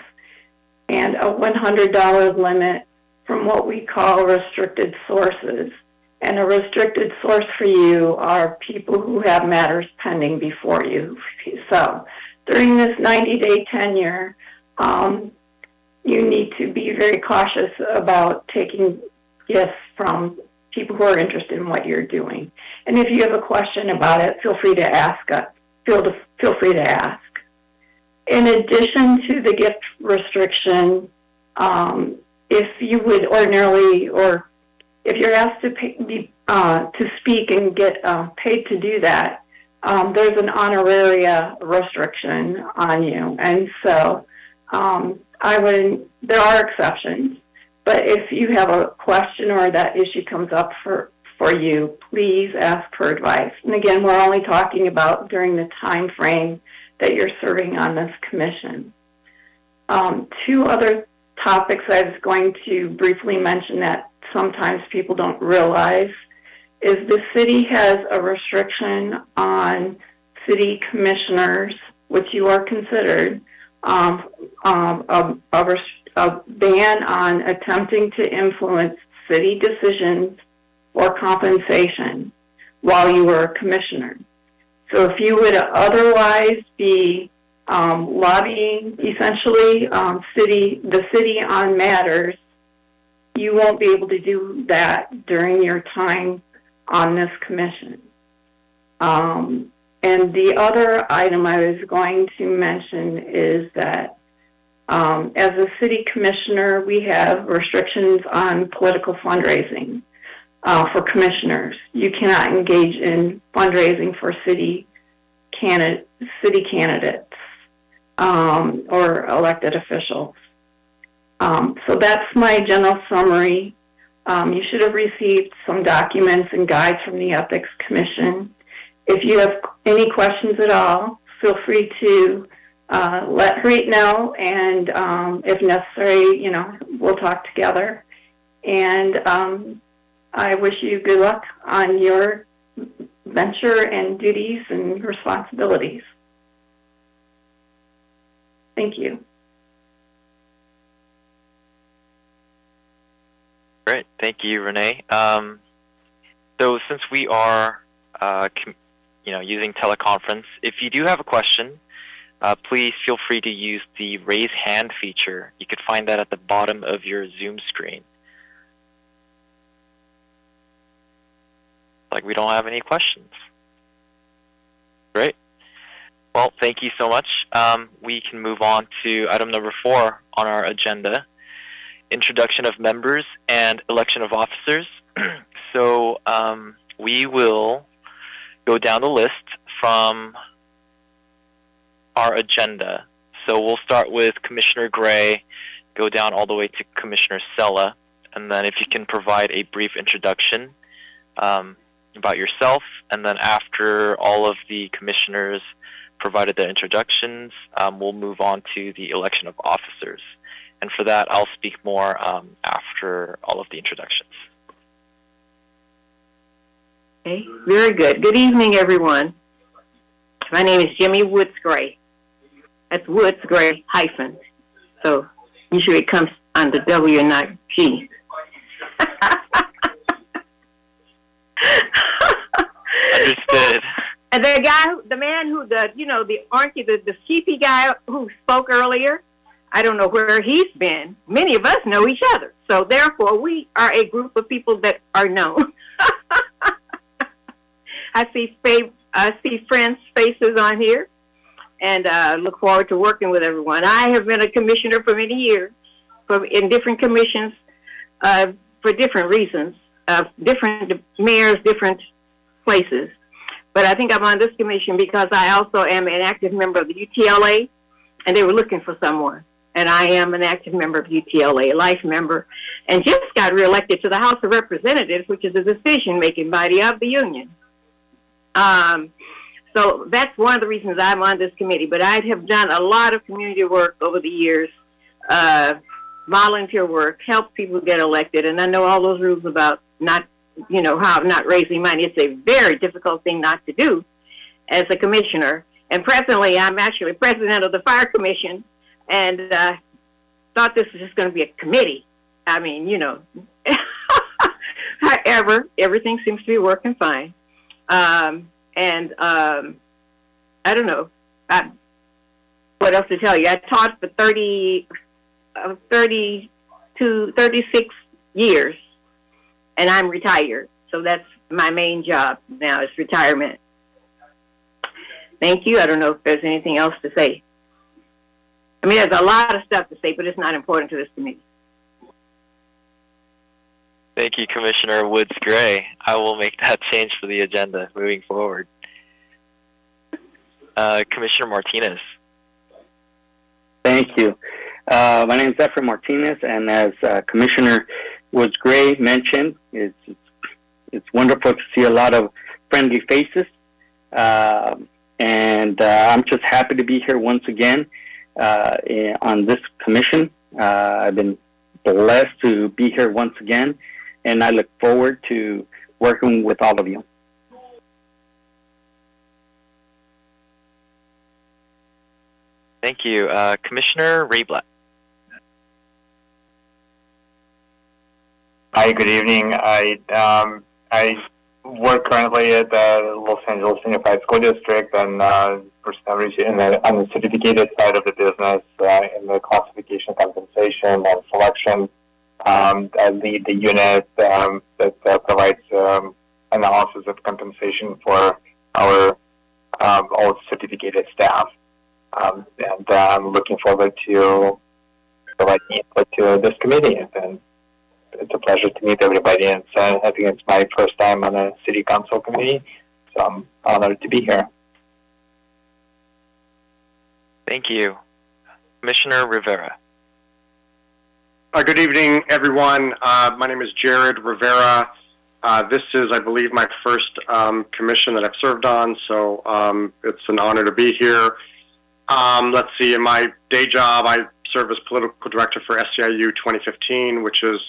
S3: and a $100 limit from what we call restricted sources. And a restricted source for you are people who have matters pending before you. So during this 90 day tenure, um, you need to be very cautious about taking gifts from people who are interested in what you're doing. And if you have a question about it, feel free to ask. Uh, feel, to, feel free to ask. In addition to the gift restriction, um, if you would ordinarily, or if you're asked to pay, uh, to speak and get uh, paid to do that, um, there's an honoraria restriction on you, and so um, I would. There are exceptions, but if you have a question or that issue comes up for for you, please ask for advice. And again, we're only talking about during the time frame that you're serving on this commission. Um, two other topics I was going to briefly mention that sometimes people don't realize is the city has a restriction on city commissioners, which you are considered, um, um, a, a, a ban on attempting to influence city decisions or compensation while you were a commissioner. So if you would otherwise be um, lobbying essentially um, city the city on matters, you won't be able to do that during your time on this commission. Um, and the other item I was going to mention is that um, as a city commissioner, we have restrictions on political fundraising uh, for commissioners. You cannot engage in fundraising for city candidate, city candidates um, or elected officials. Um, so that's my general summary. Um, you should have received some documents and guides from the Ethics Commission. If you have any questions at all, feel free to uh, let Harit know, and um, if necessary, you know, we'll talk together. And um, I wish you good luck on your venture and duties and responsibilities. Thank you.
S1: Great. Thank you, Renee. Um, so since we are, uh, you know, using teleconference, if you do have a question, uh, please feel free to use the raise hand feature. You could find that at the bottom of your Zoom screen. Like we don't have any questions. Great. Well, thank you so much. Um, we can move on to item number four on our agenda, introduction of members and election of officers. so um, we will go down the list from our agenda. So we'll start with Commissioner Gray, go down all the way to Commissioner Sella, and then if you can provide a brief introduction um, about yourself, and then after all of the commissioners provided their introductions, um, we'll move on to the election of officers. And for that, I'll speak more um, after all of the introductions.
S9: Okay, very good. Good evening, everyone. My name is Jimmie Woods Gray. That's Woods Gray hyphen. So usually it comes under W not G.
S1: Understood.
S9: And the guy, the man who the, you know, the aren't the the sheepy guy who spoke earlier? I don't know where he's been. Many of us know each other, so therefore we are a group of people that are known. I see I see friends' faces on here, and uh, look forward to working with everyone. I have been a commissioner for many years, for in different commissions, uh, for different reasons, uh, different mayors, different places. But I think I'm on this commission because I also am an active member of the UTLA, and they were looking for someone. And I am an active member of UTLA, a life member, and just got reelected to the House of Representatives, which is a decision-making body of the union. Um, so that's one of the reasons I'm on this committee. But I have done a lot of community work over the years, uh, volunteer work, help people get elected, and I know all those rules about not you know, how I'm not raising money. It's a very difficult thing not to do as a commissioner. And presently, I'm actually president of the fire commission, and uh, thought this was just going to be a committee. I mean, you know. However, everything seems to be working fine. Um, and um, I don't know I, what else to tell you. I taught for 30, uh, 32, 36 years and I'm retired. So that's my main job now is retirement. Thank you. I don't know if there's anything else to say. I mean, there's a lot of stuff to say, but it's not important to this committee.
S1: Thank you, Commissioner Woods Gray. I will make that change for the agenda moving forward. Uh, Commissioner Martinez.
S8: Thank you. Uh, my name is Efren Martinez, and as uh, Commissioner Woods Gray mentioned, it's, it's wonderful to see a lot of friendly faces. Uh, and uh, I'm just happy to be here once again uh, on this commission. Uh, I've been blessed to be here once again, and I look forward to working with all of you.
S1: Thank you. Uh, Commissioner Rayblatt.
S10: Hi, good evening. I um, I work currently at the Los Angeles Unified School District and uh, for some reason in the, on the certificated side of the business uh, in the classification, compensation, and selection. Um, I lead the unit um, that uh, provides um, analysis of compensation for our um, all certificated staff. Um, and uh, I'm looking forward to providing input to this committee and it's a pleasure to meet everybody. And so I think it's my first time on a city council committee, so I'm honored to be here.
S1: Thank you. Commissioner Rivera.
S11: Uh, good evening, everyone. Uh, my name is Jared Rivera. Uh, this is, I believe, my first um, commission that I've served on, so um, it's an honor to be here. Um, let's see, in my day job, I serve as political director for SEIU 2015, which is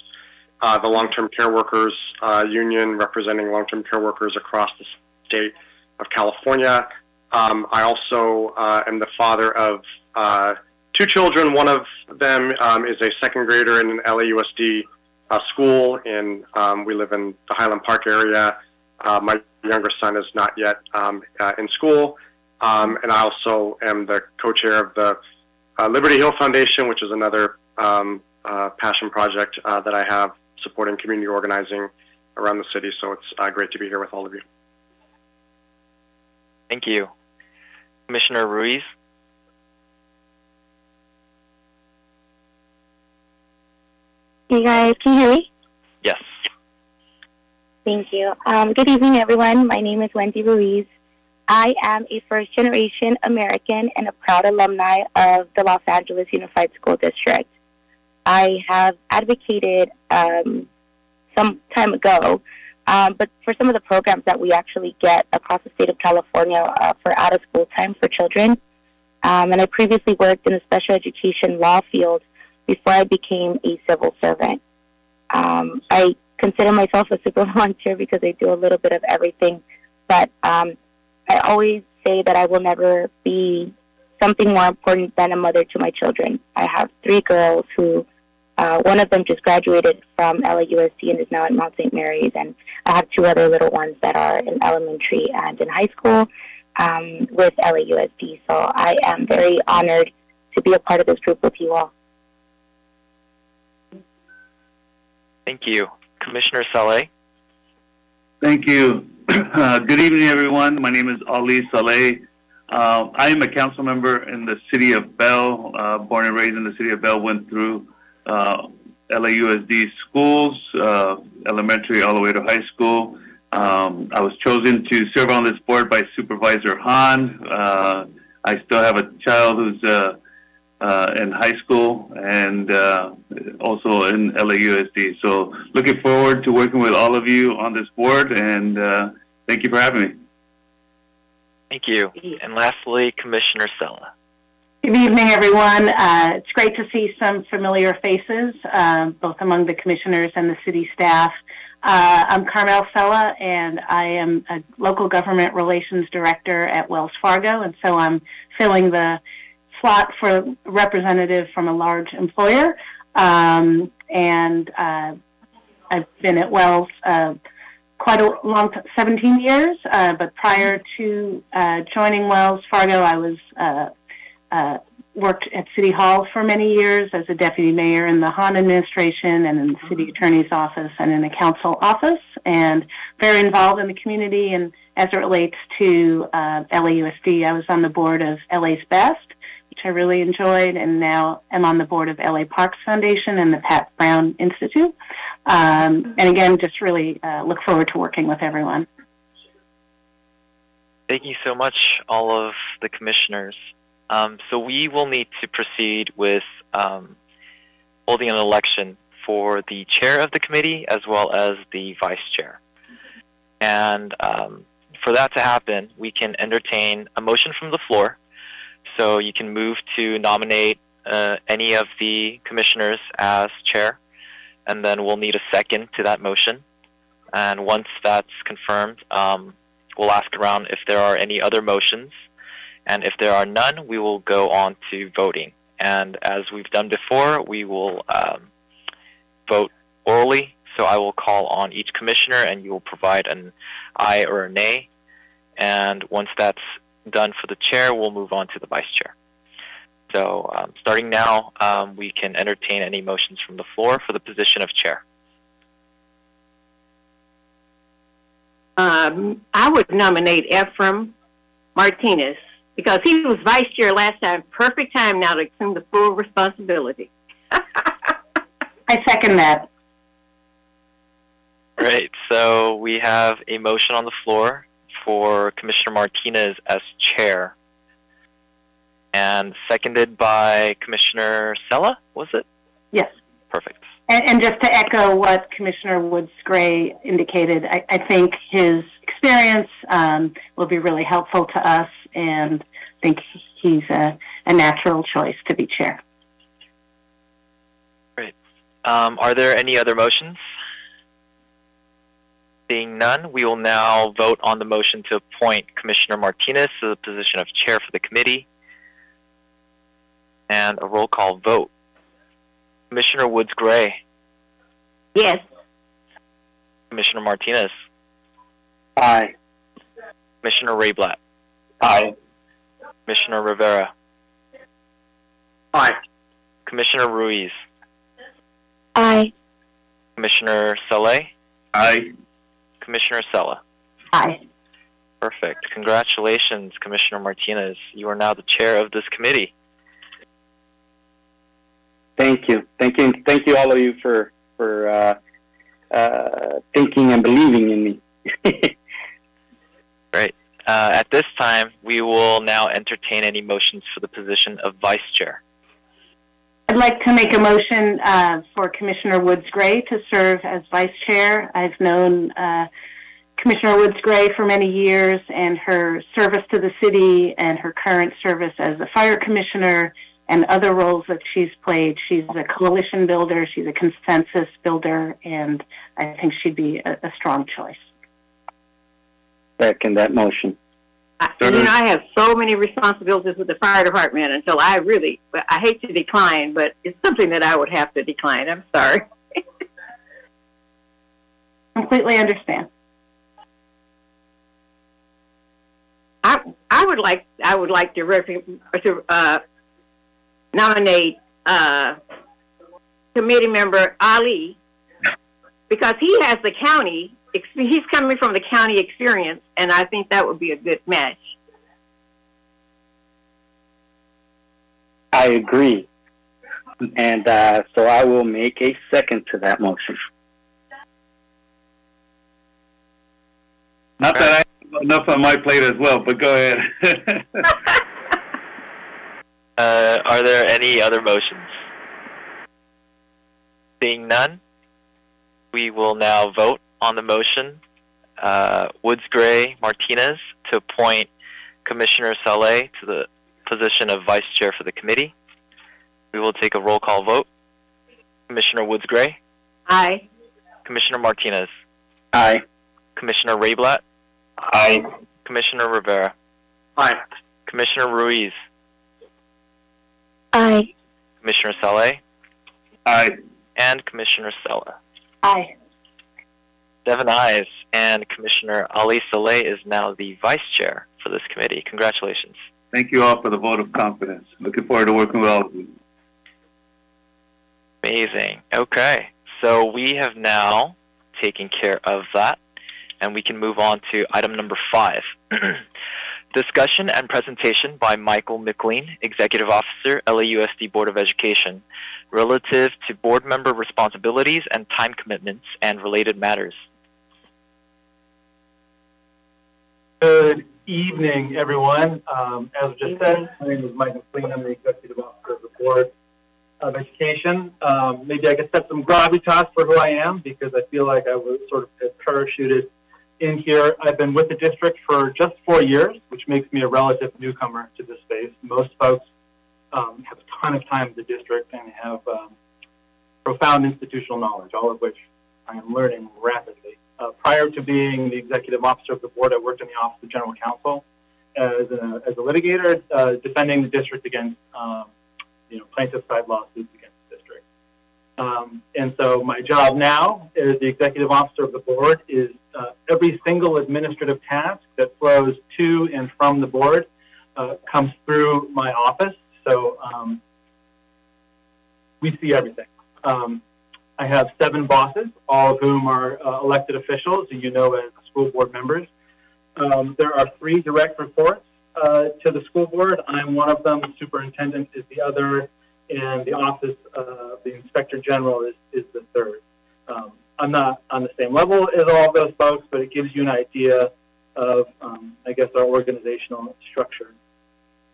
S11: uh, the long-term care workers uh, union representing long-term care workers across the state of California. Um, I also uh, am the father of uh, two children. One of them um, is a second grader in an LAUSD uh, school, and um, we live in the Highland Park area. Uh, my younger son is not yet um, in school, um, and I also am the co-chair of the Liberty Hill Foundation, which is another um, passion project that I have supporting community organizing around the city. So it's uh, great to be here with all of you.
S1: Thank you. Commissioner Ruiz.
S12: Hey guys, can you hear me?
S1: Yes.
S12: Thank you. Um, good evening, everyone. My name is Wendy Ruiz. I am a first generation American and a proud alumni of the Los Angeles Unified School District. I have advocated um, some time ago, um, but for some of the programs that we actually get across the state of California uh, for out of school time for children. Um, and I previously worked in the special education law field before I became a civil servant. Um, I consider myself a super volunteer because I do a little bit of everything, but um, I always say that I will never be something more important than a mother to my children. I have three girls who uh, one of them just graduated from LAUSD and is now at Mount St. Mary's, and I have two other little ones that are in elementary and in high school um, with LAUSD. So I am very honored to be a part of this group with you all.
S1: Thank you. Commissioner Saleh.
S13: Thank you. Uh, good evening, everyone. My name is Ali Saleh. Uh, I am a council member in the city of Bell, uh, born and raised in the city of Bell, went through uh, LAUSD schools, uh, elementary all the way to high school. Um, I was chosen to serve on this board by Supervisor Hahn. Uh, I still have a child who's uh, uh, in high school and uh, also in LAUSD. So looking forward to working with all of you on this board and uh, thank you for having me.
S1: Thank you. And lastly, Commissioner Sella.
S7: Good evening, everyone. Uh, it's great to see some familiar faces, uh, both among the commissioners and the city staff. Uh, I'm Carmel Sella, and I am a local government relations director at Wells Fargo, and so I'm filling the slot for representative from a large employer. Um, and uh, I've been at Wells uh, quite a long, 17 years. Uh, but prior to joining Wells Fargo, I was uh, worked at City Hall for many years as a deputy mayor in the Hahn administration and in the city attorney's office and in the council office, and very involved in the community. And as it relates to uh, LAUSD, I was on the board of LA's Best, which I really enjoyed, and now am on the board of LA Parks Foundation and the Pat Brown Institute. Um, and again, just really uh, look forward to working with everyone.
S1: Thank you so much, all of the commissioners. Um, so we will need to proceed with um, holding an election for the chair of the committee as well as the vice chair. And um, for that to happen, we can entertain a motion from the floor. So you can move to nominate uh, any of the commissioners as chair, and then we'll need a second to that motion. And once that's confirmed, um, we'll ask around if there are any other motions and if there are none, we will go on to voting. And as we've done before, we will um, vote orally. So I will call on each commissioner and you will provide an aye or a nay. And once that's done for the chair, we'll move on to the vice chair. So um, starting now, um, we can entertain any motions from the floor for the position of chair.
S9: Um, I would nominate Efren Martinez because he was vice chair last time. Perfect time now to assume the full responsibility.
S7: I second that.
S1: Great. So we have a motion on the floor for Commissioner Martinez as chair, and seconded by Commissioner Sella. Was it?
S7: Yes.
S1: Perfect.
S7: And, and just to echo what Commissioner Woods Gray indicated, I, I think his experience um, will be really helpful to us, and I think he's a, a natural choice to be chair.
S1: Great. Um, are there any other motions? Seeing none, we will now vote on the motion to appoint Commissioner Martinez to the position of chair for the committee. And a roll call vote. Commissioner Woods Gray.
S9: Yes.
S1: Commissioner Martinez.
S8: Aye.
S1: Commissioner Rayblatt.
S8: Aye.
S1: Commissioner Rivera.
S11: Aye.
S1: Commissioner Ruiz.
S12: Aye.
S1: Commissioner Saleh.
S13: Aye.
S1: Commissioner Sella.
S7: Aye.
S1: Perfect. Congratulations, Commissioner Martinez. You are now the chair of this committee.
S8: Thank you. Thank you. Thank you, all of you, for for uh, uh, thinking and believing in me.
S1: Uh, at this time, we will now entertain any motions for the position of vice chair.
S7: I'd like to make a motion uh, for Commissioner Woods Gray to serve as vice chair. I've known uh, Commissioner Woods Gray for many years, and her service to the city and her current service as a fire commissioner and other roles that she's played. She's a coalition builder, she's a consensus builder, and I think she'd be a, a strong choice.
S8: Second that motion.
S9: I, you know, I have so many responsibilities with the fire department until I really, I hate to decline, but it's something that I would have to decline. I'm sorry.
S7: Completely understand.
S9: I I would like I would like to rep, to uh, nominate uh, committee member Ali because he has the county ex- he's coming from the county experience, and I think that would be a good match.
S8: I agree. And uh, so I will make a second to that motion.
S13: Not that I have enough on my plate as well, but go ahead.
S1: Uh, are there any other motions? Seeing none, we will now vote on the motion. Uh, Woods Gray Martinez to appoint Commissioner Saleh to the position of Vice Chair for the committee. We will take a roll call vote. Commissioner Woods Gray,
S9: Aye.
S1: Commissioner Martinez,
S8: Aye.
S1: Commissioner Rayblatt,
S10: Aye.
S1: Commissioner Rivera,
S11: Aye.
S1: Commissioner Ruiz,
S12: Aye.
S1: Commissioner Saleh,
S13: Aye.
S1: and Commissioner Sella.
S7: Aye.
S1: Seven ayes, and Commissioner Ali Saleh is now the vice chair for this committee. Congratulations.
S13: Thank you all for the vote of confidence. Looking forward to working with all of you.
S1: Amazing. Okay, so we have now taken care of that, and we can move on to item number five. Discussion and presentation by Michael McLean, Executive Officer, LAUSD Board of Education, relative to board member responsibilities and time commitments and related matters.
S6: Good evening, everyone. Um, as I just said, my name is Mike McLean. I'm the executive officer of the Board of Education. Um, maybe I could set some gravitas for who I am because I feel like I was sort of parachuted in here. I've been with the district for just four years, which makes me a relative newcomer to this space. Most folks um, have a ton of time in the district and have um, profound institutional knowledge, all of which I am learning rapidly. Uh, prior to being the executive officer of the board, I worked in the Office of General Counsel as a, as a litigator, uh, defending the district against um, you know, plaintiff side lawsuits against the district. Um, and so my job now as the executive officer of the board is uh, every single administrative task that flows to and from the board uh, comes through my office. So um, we see everything. Um, I have seven bosses, all of whom are uh, elected officials, who you know as school board members. Um, there are three direct reports uh, to the school board. I'm one of them. The superintendent is the other, and the office of the inspector general is, is the third. Um, I'm not on the same level as all of those folks, but it gives you an idea of, um, I guess, our organizational structure.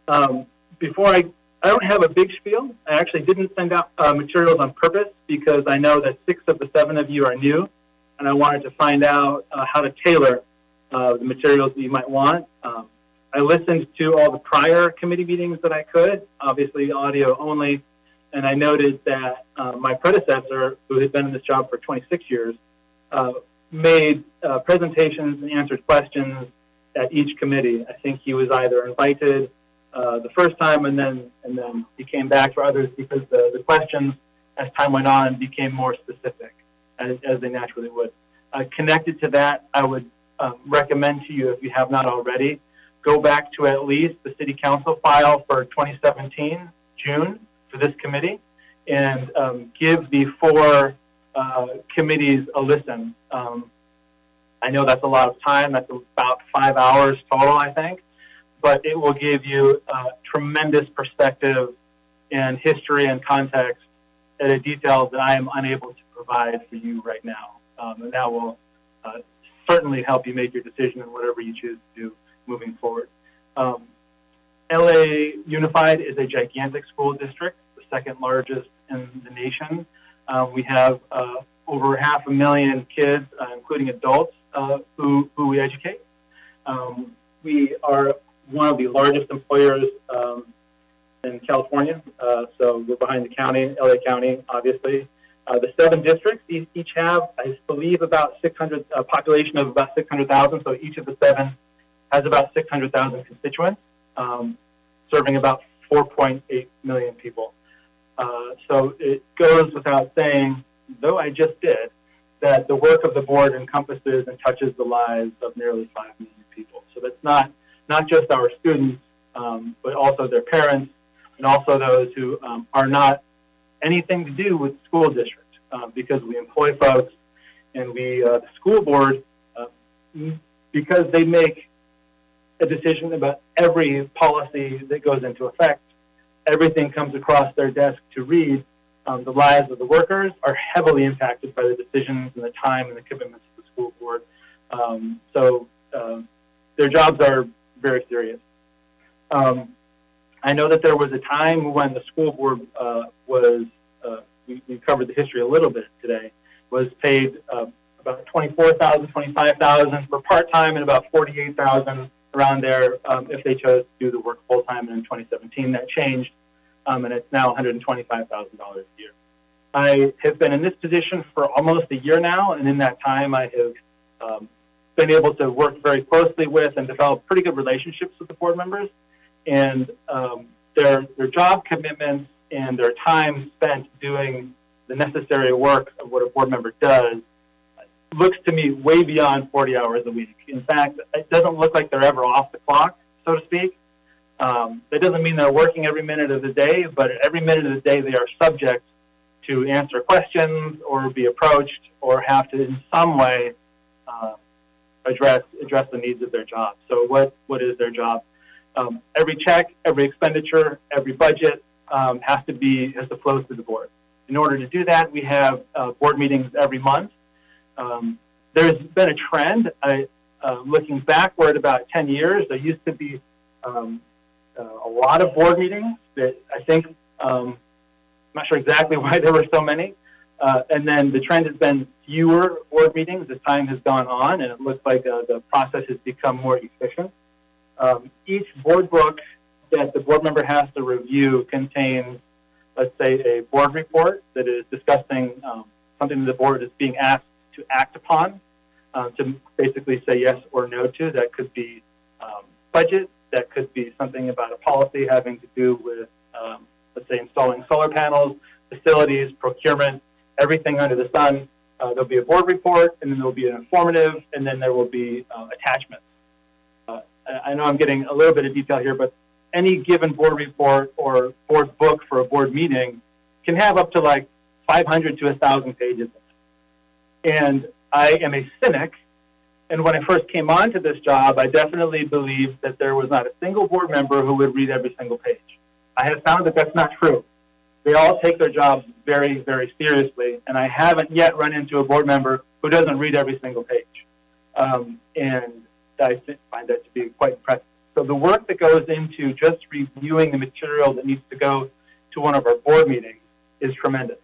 S6: Um, before I I don't have a big spiel. I actually didn't send out uh, materials on purpose because I know that six of the seven of you are new, and I wanted to find out uh, how to tailor uh, the materials that you might want. Um, I listened to all the prior committee meetings that I could, obviously audio only, and I noted that uh, my predecessor, who had been in this job for 26 years, uh, made uh, presentations and answered questions at each committee. I think he was either invited uh, the first time, and then and then he came back for others because the, the questions, as time went on, became more specific, as, as they naturally would. Uh, connected to that, I would um, recommend to you, if you have not already, go back to at least the City Council file for 2017 June for this committee, and um, give the four uh, committees a listen. Um, I know that's a lot of time. That's about five hours total, I think but it will give you uh, tremendous perspective and history and context at a detail that I am unable to provide for you right now. Um, and that will uh, certainly help you make your decision in whatever you choose to do moving forward. Um, LA Unified is a gigantic school district, the second largest in the nation. Uh, we have uh, over half a million kids, uh, including adults, uh, who, who we educate. Um, we are one of the largest employers um, in California. Uh, so we're behind the county, LA County, obviously. Uh, the seven districts each have, I believe, about 600 a population of about 600,000. So each of the seven has about 600,000 constituents, um, serving about 4.8 million people. Uh, so it goes without saying, though I just did, that the work of the board encompasses and touches the lives of nearly 5 million people. So that's not not just our students, um, but also their parents and also those who um, are not anything to do with the school district uh, because we employ folks and we, uh, the school board because they make a decision about every policy that goes into effect, everything comes across their desk to read. Um, the lives of the workers are heavily impacted by the decisions and the time and the commitments of the school board. Um, so uh, their jobs are very serious. Um, I know that there was a time when the school board uh, was, uh, we, we, covered the history a little bit today, was paid uh, about 24000 25000 for part-time and about 48000 around there um, if they chose to do the work full-time. And in 2017, that changed, um, and it's now $125,000 a year. I have been in this position for almost a year now, and in that time, I have um, been able to work very closely with and develop pretty good relationships with the board members and um, their their job commitments and their time spent doing the necessary work of what a board member does looks to me way beyond 40 hours a week. In fact, it doesn't look like they're ever off the clock, so to speak. Um, that doesn't mean they're working every minute of the day, but every minute of the day they are subject to answer questions or be approached or have to in some way uh, address address the needs of their job. So what what is their job? Um, every check, every expenditure, every budget um, has to be has to flow through the board. In order to do that, we have uh, board meetings every month. Um, there's been a trend. I, uh, looking backward about 10 years, there used to be um, uh, a lot of board meetings that I think, um, I'm not sure exactly why there were so many. Uh, and then the trend has been fewer board meetings as time has gone on, and it looks like uh, the process has become more efficient. Um, each board book that the board member has to review contains, let's say, a board report that is discussing um, something the board is being asked to act upon, uh, to basically say yes or no to. That could be um, budget, that could be something about a policy having to do with, um, let's say, installing solar panels, facilities, procurement, everything under the sun. Uh, there'll be a board report, and then there'll be an informative, and then there will be uh, attachments. I know I'm getting a little bit of detail here, but any given board report or board book for a board meeting can have up to like 500 to 1,000 pages. And I am a cynic. And when I first came on to this job, I definitely believed that there was not a single board member who would read every single page. I have found that that's not true. They all take their jobs very, very seriously. And I haven't yet run into a board member who doesn't read every single page. Um, and I find that to be quite impressive. So the work that goes into just reviewing the material that needs to go to one of our board meetings is tremendous.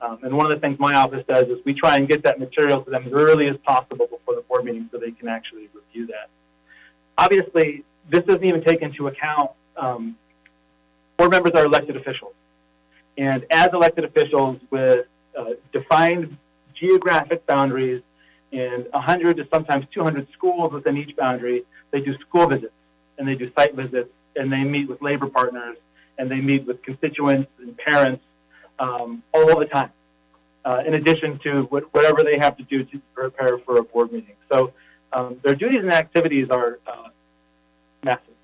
S6: Um, and one of the things my office does is we try and get that material to them as early as possible before the board meeting so they can actually review that. Obviously, this doesn't even take into account um, board members are elected officials. And as elected officials with uh, defined geographic boundaries and 100 to sometimes 200 schools within each boundary. They do school visits and they do site visits and they meet with labor partners and they meet with constituents and parents um, all the time, uh, in addition to whatever they have to do to prepare for a board meeting. So um, their duties and activities are uh, massive.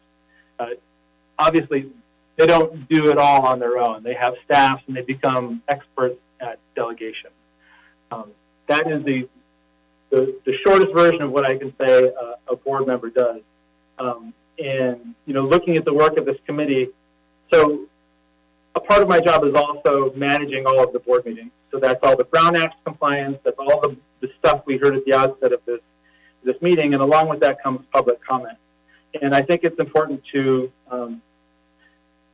S6: Uh, obviously, they don't do it all on their own. They have staffs and they become experts at delegation. Um, that is the the, the shortest version of what I can say a board member does. Um, and, you know, looking at the work of this committee, so a part of my job is also managing all of the board meetings. So that's all the Brown Act compliance, that's all the, the stuff we heard at the outset of this, this meeting, and along with that comes public comment. And I think it's important to, um,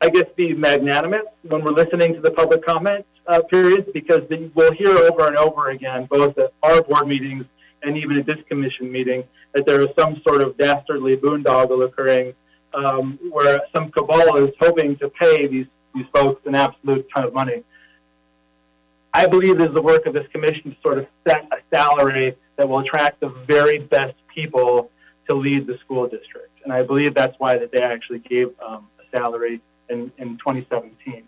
S6: I guess, be magnanimous when we're listening to the public comment uh, periods because we'll hear over and over again, both at our board meetings and even at this commission meeting, that there is some sort of dastardly boondoggle occurring um, where some cabal is hoping to pay these, these folks an absolute ton of money. I believe it is the work of this commission to sort of set a salary that will attract the very best people to lead the school district. And I believe that's why that they actually gave um, a salary in, in 2017.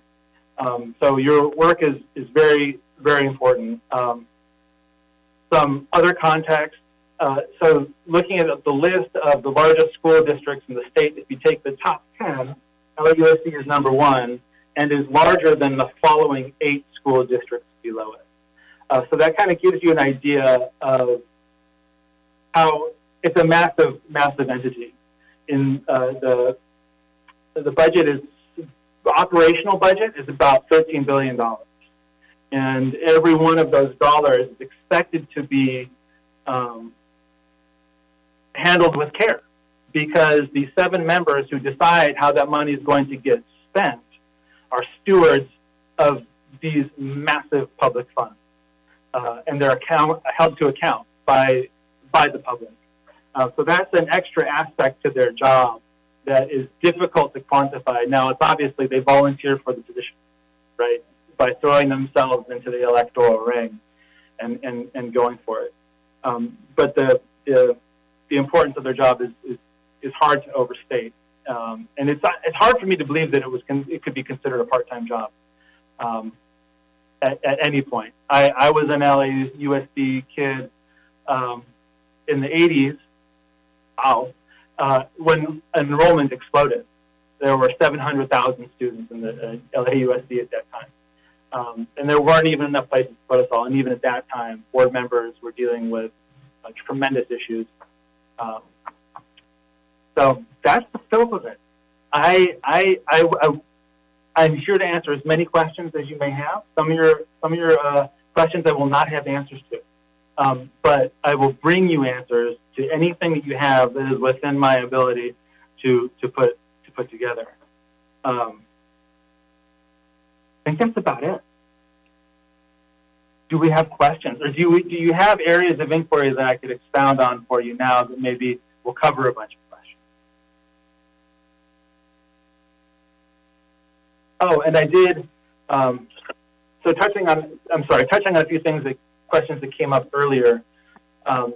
S6: Um, so your work is, is very, very important. Um, some other context. Uh, so looking at the list of the largest school districts in the state, if you take the top 10, LAUSD is number one and is larger than the following eight school districts below it. Uh, so that kind of gives you an idea of how it's a massive, massive entity. In uh, the the budget is the operational budget is about thirteen billion dollars, and every one of those dollars is expected to be um, handled with care. Because the seven members who decide how that money is going to get spent are stewards of these massive public funds, uh, and they're account, held to account by by the public. Uh, so that's an extra aspect to their job that is difficult to quantify. Now, it's obviously they volunteer for the position, right, by throwing themselves into the electoral ring and, and, and going for it. Um, but the, the, the importance of their job is, is, is hard to overstate. Um, and it's, it's hard for me to believe that it, was con- it could be considered a part time job um, at, at any point. I, I was an LAUSD kid um, in the 80s. Wow uh, when enrollment exploded. There were 700,000 students in the uh, LAUSD at that time. Um, and there weren't even enough places to put us all. And even at that time, board members were dealing with uh, tremendous issues. Um, so that's the scope of it. I, I, I, I, am here to answer as many questions as you may have. Some of your, some of your uh, questions I will not have answers to. Um, but I will bring you answers to anything that you have that is within my ability to to put to put together. Um, I think that's about it. Do we have questions, or do you do you have areas of inquiry that I could expound on for you now that maybe will cover a bunch of questions? Oh, and I did. Um, so touching on, I'm sorry, touching on a few things that questions that came up earlier. Um,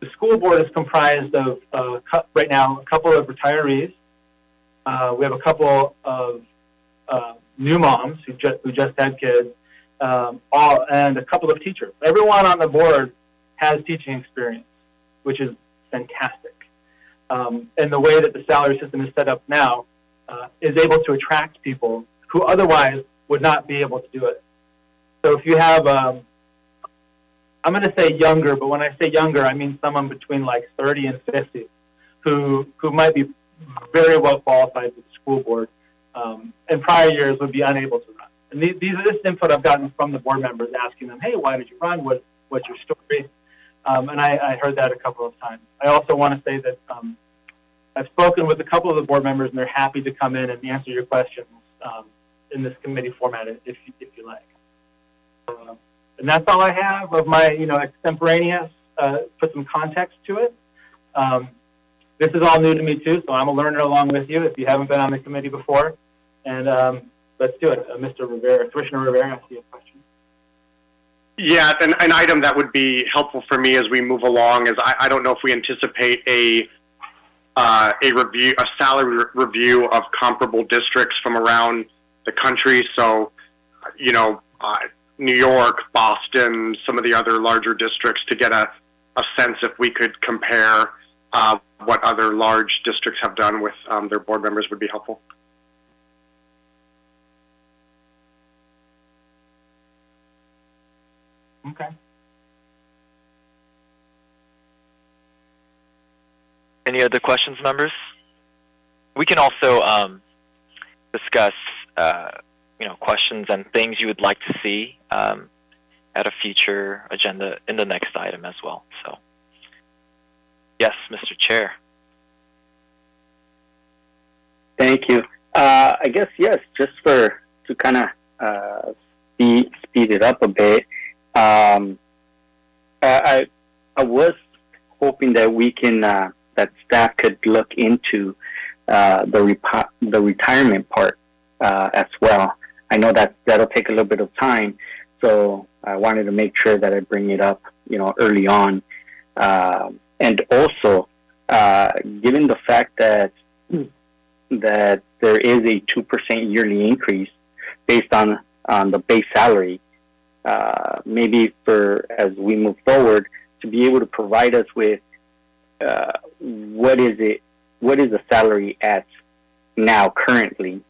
S6: the school board is comprised of, uh, right now, a couple of retirees. Uh, we have a couple of uh, new moms who, ju who just had kids, um, all, and a couple of teachers. Everyone on the board has teaching experience, which is fantastic. Um, and the way that the salary system is set up now uh, is able to attract people who otherwise would not be able to do it. So if you have, um, I'm going to say younger, but when I say younger, I mean someone between like 30 and 50 who, who might be very well qualified for the school board um, in prior years would be unable to run. And these, these are this input I've gotten from the board members asking them, hey, why did you run? What, what's your story? Um, and I, I, heard that a couple of times. I also want to say that um, I've spoken with a couple of the board members, and they're happy to come in and answer your questions um, in this committee format if, if you like. Uh, and that's all I have of my, you know, extemporaneous, uh, put some context to it. Um, this is all new to me too, so I'm a learner along with you if you haven't been on the committee before. And um, let's do it. Uh, Mr. Rivera, Commissioner Rivera, I see a question.
S11: Yeah, an, an item that would be helpful for me as we move along is I, I don't know if we anticipate a uh, a review, a salary re review of comparable districts from around the country. So, you know, uh, New York, Boston, some of the other larger districts to get a, a sense if we could compare uh, what other large districts have done with um, their board members would be helpful.
S6: Okay.
S1: Any other questions, members? We can also um, discuss uh, you know questions and things you would like to see um, at a future agenda in the next item as well. So, yes, Mr. Chair.
S8: Thank you. Uh, I guess yes, just for to kind of uh, speed speed it up a bit. Um, I I was hoping that we can uh, that staff could look into uh, the the retirement part uh, as well. I know that that'll take a little bit of time, so I wanted to make sure that I bring it up, you know, early on. Uh, and also, uh, given the fact that that there is a two percent yearly increase based on on the base salary, uh, maybe for as we move forward to be able to provide us with uh, what is it, what is the salary at now currently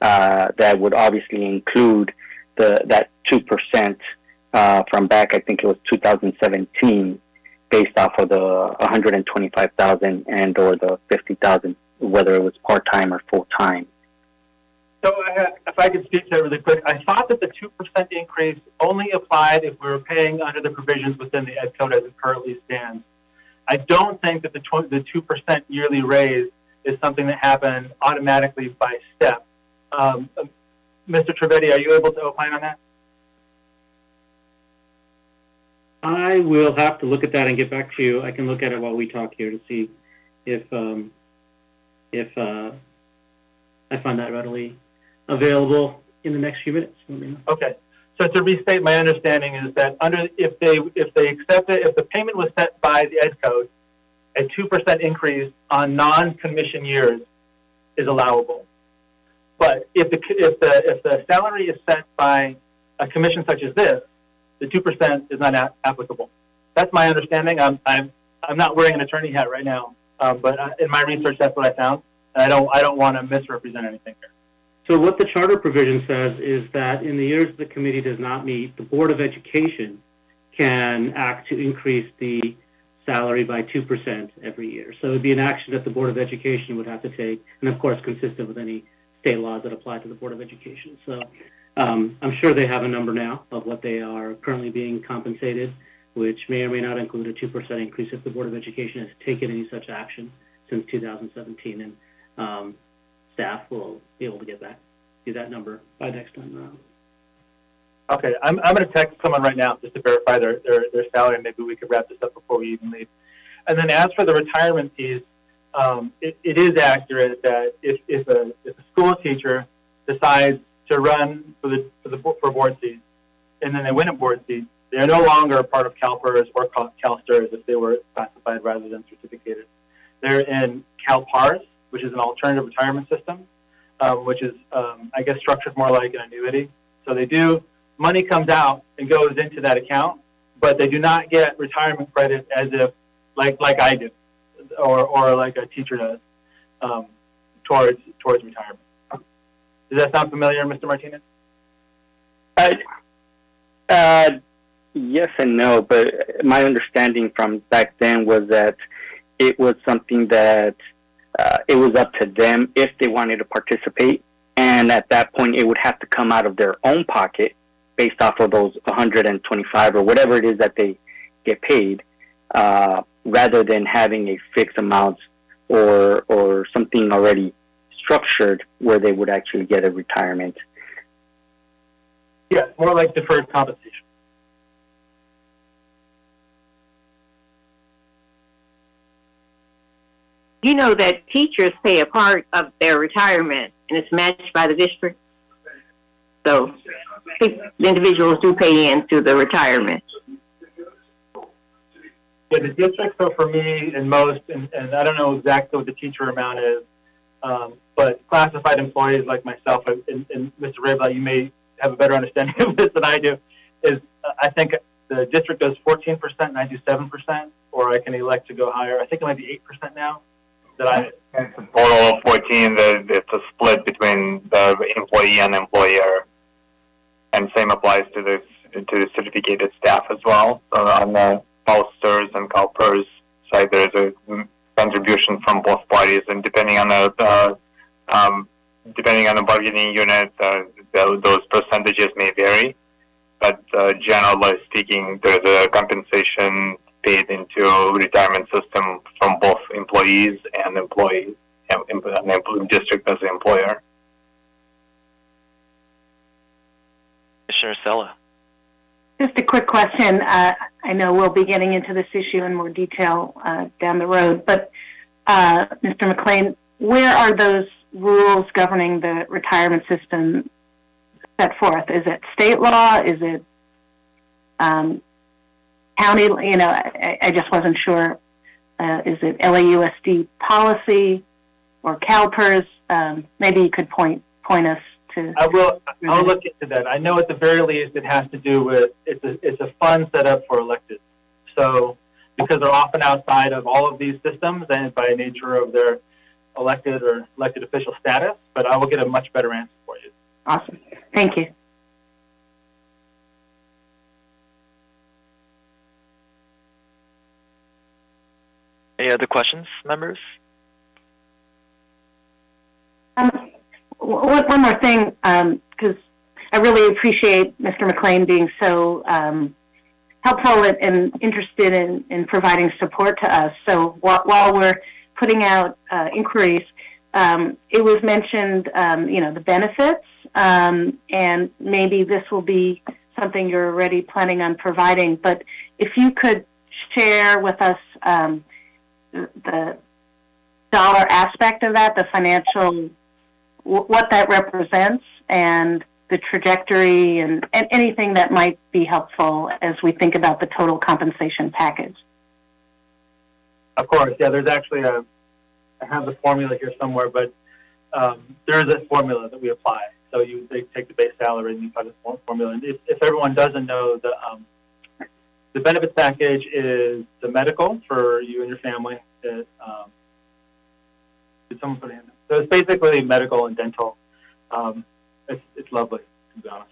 S8: uh, that would obviously include the that two percent uh, from back. I think it was 2017, based off of the 125,000 and or the 50,000, whether it was part time or full time.
S6: So uh, if I could speak to that really quick, I thought that the 2% increase only applied if we were paying under the provisions within the Ed Code as it currently stands. I don't think that the, tw- the 2% yearly raise is something that happened automatically by step. Um, Mr. Trivedi, are you able to opine on that?
S2: I will have to look at that and get back to you. I can look at it while we talk here to see if um, if uh, I find that readily available in the next few minutes. Let me know.
S6: Okay. So to restate, my understanding is that under if they if they accept it, if the payment was set by the Ed Code, a two percent increase on non-commission years is allowable. But if the if the if the salary is set by a commission such as this, the two percent is not a- applicable. That's my understanding. I'm I'm I'm not wearing an attorney hat right now, um, but uh, in my research, that's what I found. And I don't I don't want to misrepresent anything here.
S2: So what the charter provision says is that in the years the committee does not meet, the Board of Education can act to increase the salary by 2% every year. So it would be an action that the Board of Education would have to take, and of course consistent with any state laws that apply to the Board of Education. So um, I'm sure they have a number now of what they are currently being compensated, which may or may not include a 2% increase if the Board of Education has taken any such action since 2017. And um, staff will be able to get back to that number by next time around.
S6: Okay, I'm, I'm going to text someone right now just to verify their, their, their salary. Maybe we could wrap this up before we even leave. And then as for the retirement piece, um, it, it is accurate that if, if, a, if a school teacher decides to run for the, for the for board seats and then they win a board seat, they are no longer part of CalPERS or Cal- CalSTRS if they were classified rather than certificated. They're in CalPARS, which is an alternative retirement system, um, which is, um, I guess, structured more like an annuity. So they do, money comes out and goes into that account, but they do not get retirement credit as if, like, like I do, or, or like a teacher does, um, towards, towards retirement. Does that sound familiar, Mr. Martinez?
S8: Uh, uh, yes and no, but my understanding from back then was that it was something that uh, it was up to them if they wanted to participate, and at that point, it would have to come out of their own pocket based off of those 125 or whatever it is that they get paid, uh, rather than having a fixed amount or or something already structured where they would actually get a retirement.
S6: Yeah, more like deferred compensation.
S9: You know that teachers pay a part of their retirement and it's matched by the district. So individuals do pay into the retirement.
S6: Yeah, the district, so for me and most, and, and I don't know exactly what the teacher amount is, um, but classified employees like myself and, and Mr. Rabel, you may have a better understanding of this than I do, is uh, I think the district does 14% and I do 7%, or I can elect to go higher. I think it might be 8% now. That I,
S10: total of 14. The, it's a split between the employee and employer. And same applies to the, to the certificated staff as well. So on the CalSTRS and CalPERS side, there's a contribution from both parties. And depending on the, uh, um, depending on the bargaining unit, uh, those percentages may vary. But uh, generally speaking, there's a compensation paid into retirement system from both employees and employees, and district as the employer.
S1: Commissioner Sella.
S7: Just a quick question. Uh, I know we'll be getting into this issue in more detail uh, down the road, but uh, Mr. McLean, where are those rules governing the retirement system set forth? Is it state law? Is it um, county? You know, I, I just wasn't sure. Uh, is it LAUSD policy or CalPERS? Um, maybe you could point point us to.
S6: I will. I'll look into that. I know at the very least it has to do with it's a it's a fund set up for elected. So because they're often outside of all of these systems and by nature of their elected or elected official status, but I will get a much better answer for you.
S7: Awesome. Thank you.
S1: Any other questions, members?
S7: Um, one, one more thing, because I really appreciate Mr. McLean being so um, helpful and, and interested in, in, providing support to us. So while, while we're putting out uh, inquiries, um, it was mentioned, um, you know, the benefits, um, and maybe this will be something you're already planning on providing. But if you could share with us um, the dollar aspect of that, the financial, what that represents, and the trajectory, and, and anything that might be helpful as we think about the total compensation package.
S6: Of course, yeah. There's actually a, I have the formula here somewhere, but um, there is a formula that we apply. So you they take the base salary and you apply the formula. And if, if everyone doesn't know, the um, the benefits package is the medical for you and your family. It, um, did someone put a hand up? So it's basically medical and dental. Um, it's, it's lovely, to be honest.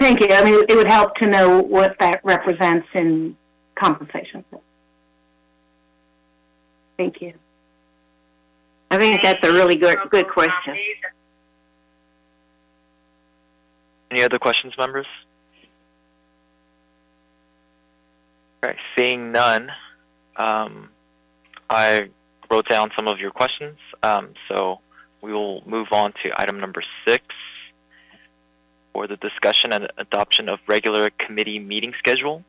S7: Thank you. I mean, it would help to know what that represents in compensation. Thank you.
S9: I think that's a really good good question.
S1: Any other questions, members? All right, seeing none, um, I wrote down some of your questions, um, so we will move on to item number six for the discussion and adoption of regular committee meeting schedule,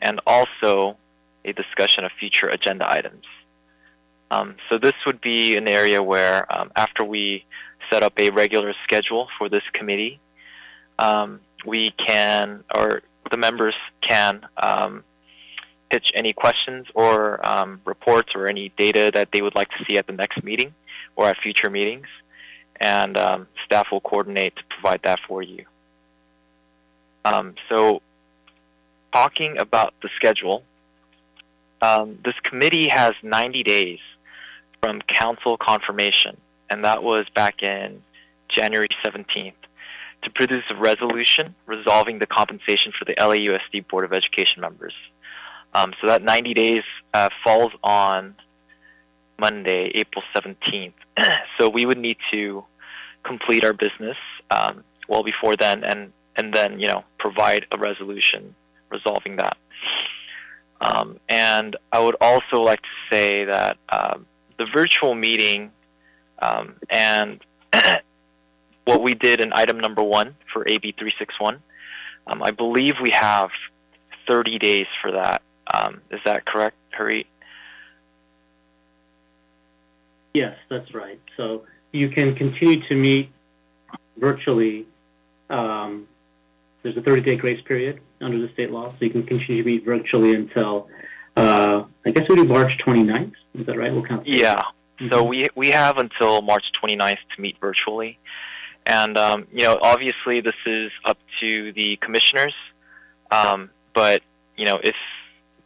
S1: and also a discussion of future agenda items. Um, so this would be an area where um, after we set up a regular schedule for this committee, um, we can, or the members can um, pitch any questions or um, reports or any data that they would like to see at the next meeting or at future meetings, and um, staff will coordinate to provide that for you. so talking about the schedule, this committee has 90 days from council confirmation, and that was back in January 17th, to produce a resolution resolving the compensation for the LAUSD Board of Education members. Um, so that 90 days uh, falls on Monday, April 17th. so we would need to complete our business um, well before then, and and then you know provide a resolution resolving that. Um, and I would also like to say that um, the virtual meeting um, and what we did in item number one for AB 361. Um, I believe we have 30 days for that. Um, is that correct, Harit?
S2: Yes, that's right. So you can continue to meet virtually. Um, there's a 30-day grace period under the state law, so you can continue to meet virtually until uh, I guess we do March 29th. Is that right? We'll count.
S1: Yeah. Mm-hmm. So we we have until March 29th to meet virtually, and um, you know, obviously this is up to the commissioners. Um, but you know, if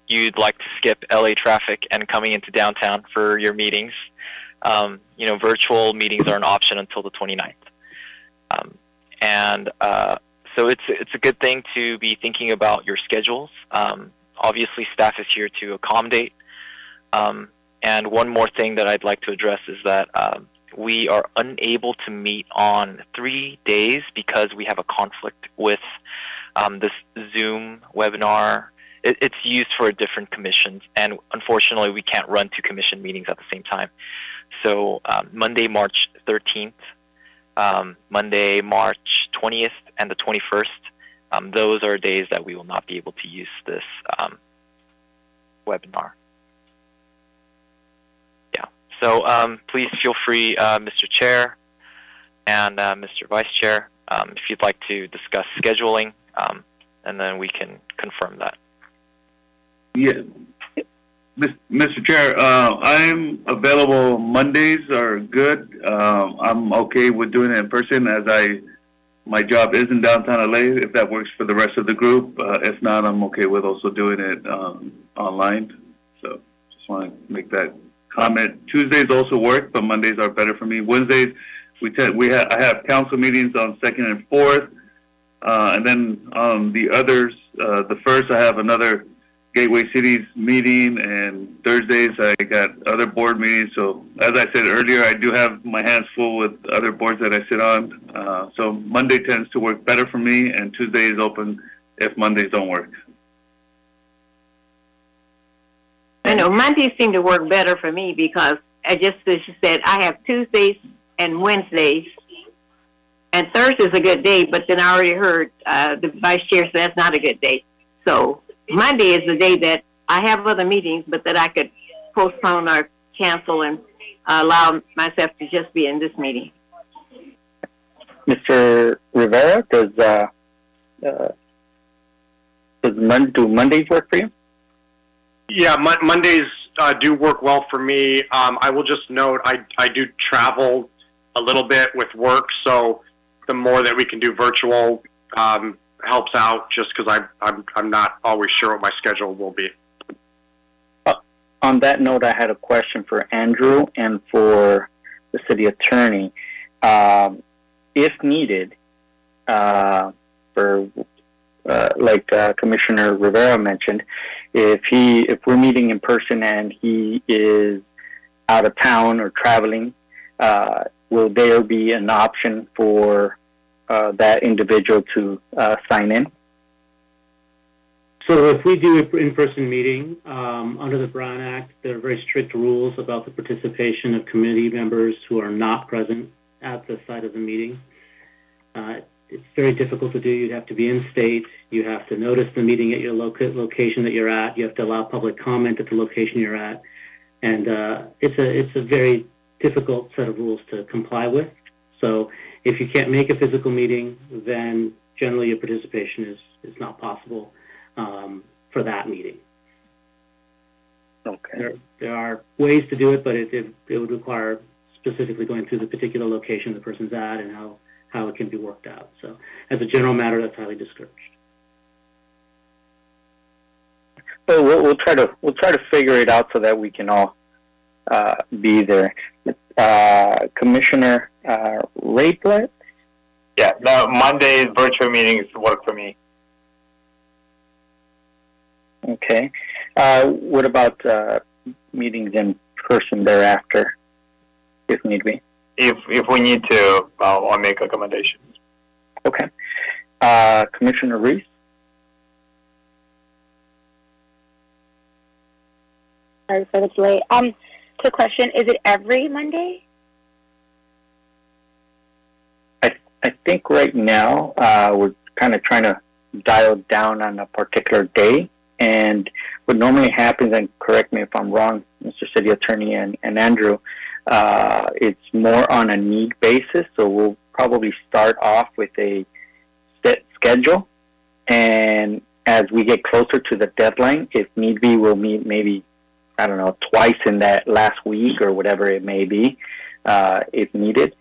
S1: you'd like to skip LA traffic and coming into downtown for your meetings, um, you know, virtual meetings are an option until the 29th. Um, and uh, so it's it's a good thing to be thinking about your schedules. Um, obviously staff is here to accommodate. Um, and one more thing that I'd like to address is that um, we are unable to meet on three days because we have a conflict with um, this Zoom webinar. It, it's used for different commissions, and unfortunately, we can't run two commission meetings at the same time. So um, Monday, March 13th, um, Monday, March 20th, and the 21st um, those are days that we will not be able to use this um, webinar. Yeah, so um, please feel free, uh, Mr. Chair and uh, Mr. Vice Chair, um, if you'd like to discuss scheduling, and then we can confirm that.
S13: Yeah. Mr. Chair, uh, I'm available. Mondays are good. Uh, I'm okay with doing it in person as I my job is in downtown LA. If that works for the rest of the group, uh, if not, I'm okay with also doing it um, online. So just want to make that comment. Tuesdays also work, but Mondays are better for me. Wednesdays, we we have I have council meetings on second and fourth. Uh, and then on the others, uh, the first I have another Gateway Cities meeting, and Thursdays I got other board meetings. So as I said earlier, I do have my hands full with other boards that I sit on. Uh, so Monday tends to work better for me, and Tuesday is open if Mondays don't work.
S9: I know Mondays seem to work better for me because I just as you said, I have Tuesdays and Wednesdays, and Thursday's a good day. But then I already heard uh, the vice chair said that's not a good day. So Monday is the day that I have other meetings, but that I could postpone or cancel and uh, allow myself to just be in this meeting.
S8: Mr. Rivera, does uh, uh, does Mon- do Mondays work for you?
S11: Yeah, Mon- Mondays uh, do work well for me. Um, I will just note I, I do travel a little bit with work, so the more that we can do virtual um, helps out just because I'm, I'm, I'm not always sure what my schedule will be.
S8: On that note, I had a question for Andrew and for the city attorney. Um, if needed, uh, for uh, like uh, Commissioner Rivera mentioned, if he if we're meeting in person and he is out of town or traveling, uh, will there be an option for uh, that individual to uh, sign in?
S2: So if we do an in-person meeting, um, under the Brown Act, there are very strict rules about the participation of committee members who are not present at the site of the meeting. Uh, it's very difficult to do. You'd have to be in state. You have to notice the meeting at your loca- location that you're at. You have to allow public comment at the location you're at. And uh, it's, a, it's a very difficult set of rules to comply with. So if you can't make a physical meeting, then generally your participation is, is not possible um, for that meeting.
S8: Okay.
S2: There, there are ways to do it, but it, it, it would require specifically going through the particular location the person's at and how, how it can be worked out. So as a general matter, that's highly discouraged.
S8: But we'll, we'll try to we'll try to figure it out so that we can all uh, be there. Uh, Commissioner uh, Rayblett?
S10: Yeah, no, Mondays virtual meetings work for me.
S8: Okay. Uh, what about uh, meetings in person thereafter, if need be?
S10: If if we need to, I'll, I'll make recommendations.
S8: Okay. Uh, Commissioner Reese?
S12: Sorry for the delay. Um, quick question: Is it every Monday?
S8: I I think right now uh, we're kind of trying to dial down on a particular day, and what normally happens, and correct me if I'm wrong, Mr. City Attorney and, and Andrew, uh, it's more on a need basis. So we'll probably start off with a set schedule, and as we get closer to the deadline, if need be, we'll meet maybe I don't know twice in that last week or whatever it may be, uh, if needed.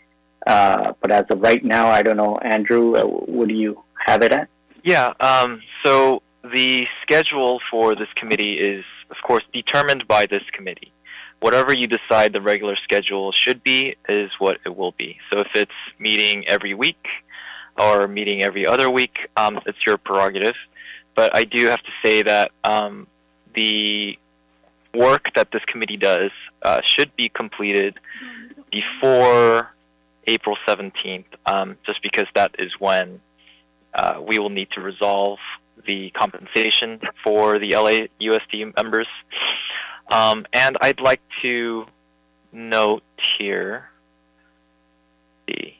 S8: Uh, but as of right now, I don't know, Andrew, uh, what do you have it at?
S1: Yeah, um, so the schedule for this committee is, of course, determined by this committee. Whatever you decide the regular schedule should be is what it will be. So if it's meeting every week or meeting every other week, um, it's your prerogative. But I do have to say that um, the work that this committee does uh, should be completed before April 17th, um, just because that is when uh, we will need to resolve the compensation for the LAUSD members. Um, and I'd like to note here, see.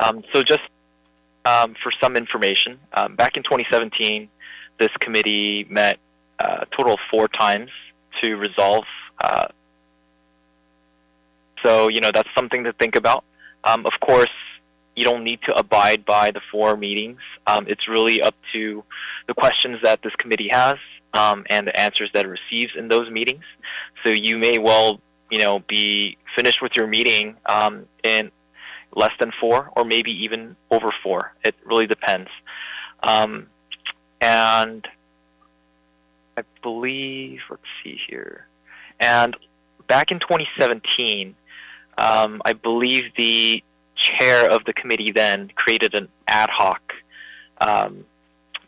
S1: Um, so just um, for some information, um, back in 2017, this committee met a total of four times to resolve. Uh, so, you know, that's something to think about. Um, of course, you don't need to abide by the four meetings. Um, it's really up to the questions that this committee has um, and the answers that it receives in those meetings. So you may well, you know, be finished with your meeting um, in less than four, or maybe even over four. It really depends. Um, and I believe, let's see here, and back in 2017, um, I believe the chair of the committee then created an ad hoc um,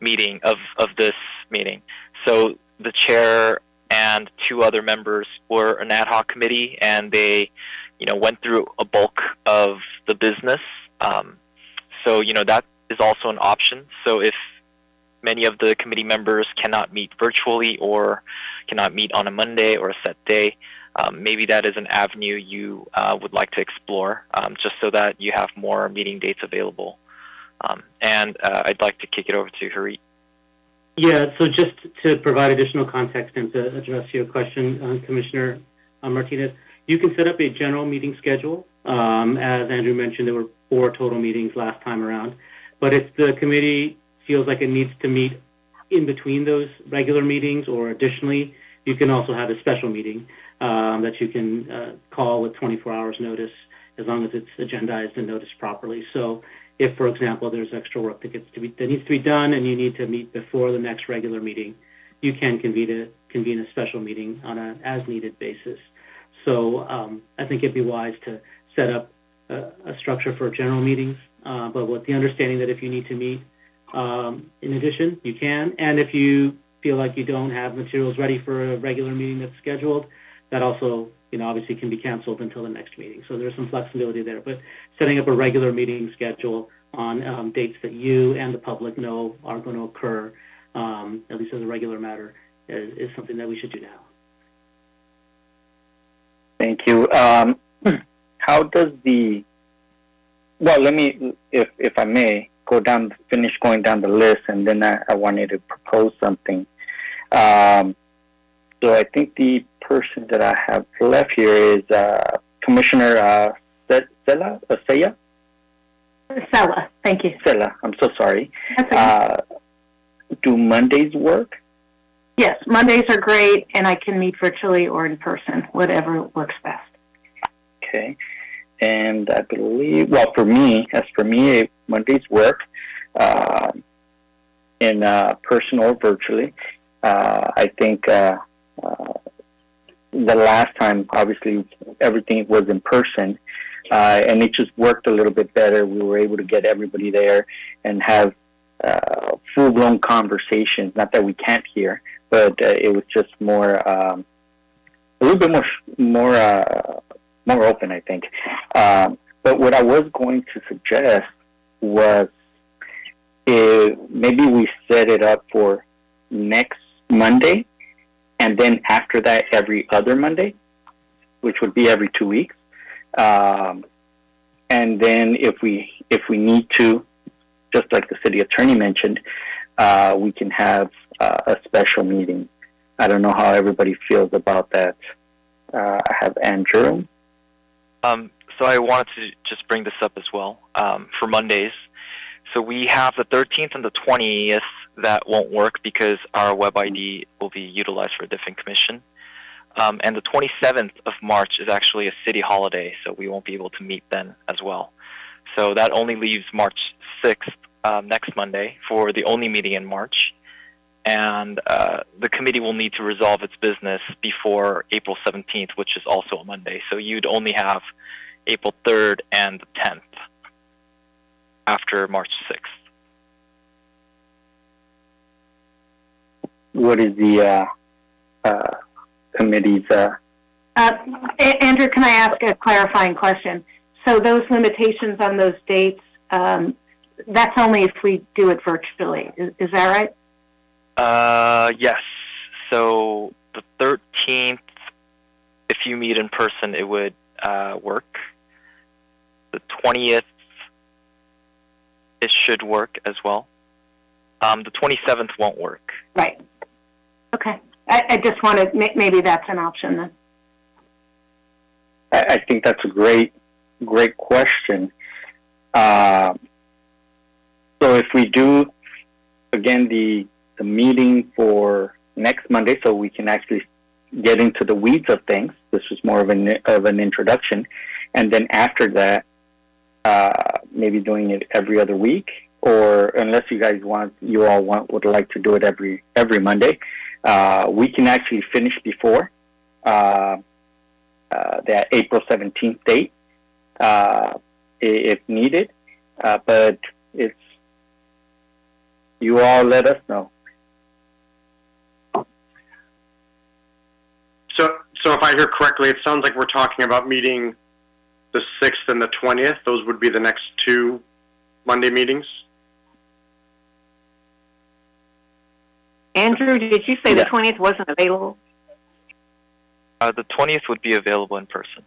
S1: meeting of, of this meeting. So the chair and two other members were an ad hoc committee, and they, you know, went through a bulk of the business. Um, so you know that is also an option. So if many of the committee members cannot meet virtually or cannot meet on a Monday or a set day, um, maybe that is an avenue you uh, would like to explore, um, just so that you have more meeting dates available. Um, and uh, I'd like to kick it over to Harit.
S2: Yeah, so just to provide additional context and to address your question, uh, Commissioner uh, Martinez, you can set up a general meeting schedule. Um, as Andrew mentioned, there were four total meetings last time around. But it's the committee feels like it needs to meet in between those regular meetings or additionally, you can also have a special meeting um, that you can uh, call with 24 hours notice as long as it's agendized and noticed properly. So if, for example, there's extra work that, gets to be, that needs to be done and you need to meet before the next regular meeting, you can convene a, convene a special meeting on an as-needed basis. So um, I think it'd be wise to set up a, a structure for general meetings, uh, but with the understanding that if you need to meet um, in addition, you can. And if you feel like you don't have materials ready for a regular meeting that's scheduled, that also, you know, obviously can be canceled until the next meeting. So there's some flexibility there. But setting up a regular meeting schedule on um, dates that you and the public know are going to occur, um, at least as a regular matter, is, is, something that we should do now.
S8: Thank you. Um, how does the well? Let me, if if I may, go down, finish going down the list, and then I, I wanted to propose something. Um, so I think the person that I have left here is uh, Commissioner uh, Sella, uh, Saya?
S7: Sella, thank you.
S8: Sella, I'm so sorry. Uh, do Mondays work?
S7: Yes, Mondays are great, and I can meet virtually or in person, whatever works best.
S8: Okay. And I believe, well, for me, as for me, Mondays work uh, in uh, person or virtually. Uh, I think uh, uh, the last time, obviously, everything was in person, uh, and it just worked a little bit better. We were able to get everybody there and have uh, full-blown conversations. Not that we can't hear, but it was just more, um, a little bit more, more, more open, I think. Um, but what I was going to suggest was if maybe we set it up for next Monday and then after that every other Monday, which would be every two weeks. Um, and then if we if we need to, just like the city attorney mentioned, uh, we can have uh, a special meeting. I don't know how everybody feels about that. Uh, I have Andrew.
S1: Um, so I wanted to just bring this up as well um, for Mondays. So we have the 13th and the 20th that won't work because our web ID will be utilized for a different commission. Um, and the 27th of March is actually a city holiday, so we won't be able to meet then as well. So that only leaves March 6th, um, next Monday, for the only meeting in March. And uh, the committee will need to resolve its business before April 17th, which is also a Monday. So you'd only have April 3rd and the 10th after March 6th.
S8: What is the uh, uh, committee's? Uh...
S7: uh Andrew, can I ask a clarifying question? So those limitations on those dates, um, that's only if we do it virtually. Is, is that right?
S1: Uh, yes. So the 13th, if you meet in person, it would uh, work. The 20th, it should work as well. Um, the 27th won't work.
S7: Right. Okay. I, I just wanted, maybe that's an option then.
S8: I, I think that's a great, great question. Uh, so if we do, again, the, the meeting for next Monday, so we can actually get into the weeds of things. This was more of an, of an introduction. And then after that, uh, maybe doing it every other week, or unless you guys want, you all want would like to do it every every Monday, uh, we can actually finish before uh, uh, that April 17th date. Uh, if needed. Uh, but it's you all let us know.
S11: So, so if I hear correctly, it sounds like we're talking about meeting the 6th and the 20th. Those would be the next two Monday meetings.
S9: Andrew, did you say the 20th wasn't available?
S1: Uh, the 20th would be available in person.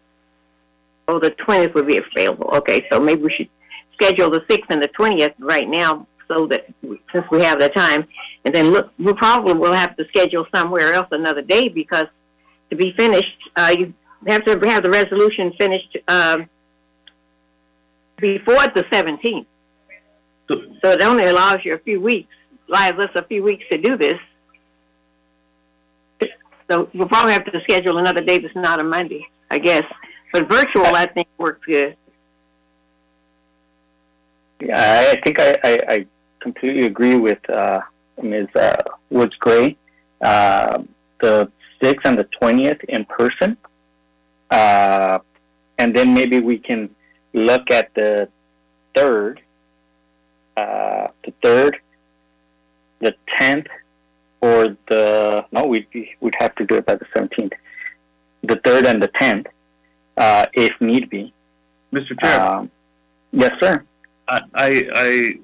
S9: Oh, the 20th would be available. Okay, so maybe we should schedule the 6th and the 20th right now so that since we have the time, and then look, we probably will have to schedule somewhere else another day because to be finished, uh, you have to have the resolution finished um, before the 17th. So it only allows you a few weeks, allows us a few weeks to do this. So we'll probably have to schedule another day that's not a Monday, I guess. But virtual, I think, works good.
S8: Yeah, I, I think I, I, I completely agree with uh, Ms. Uh, Woods Gray. Uh, the 6th and the 20th in person. Uh, and then maybe we can look at the 3rd, uh, the 3rd, the 10th, or the, no, we'd, be, we'd have to do it by the 17th. The 3rd and the 10th, uh, if need be.
S13: Mr. Chair.
S8: Um, yes, sir.
S13: I, I, I,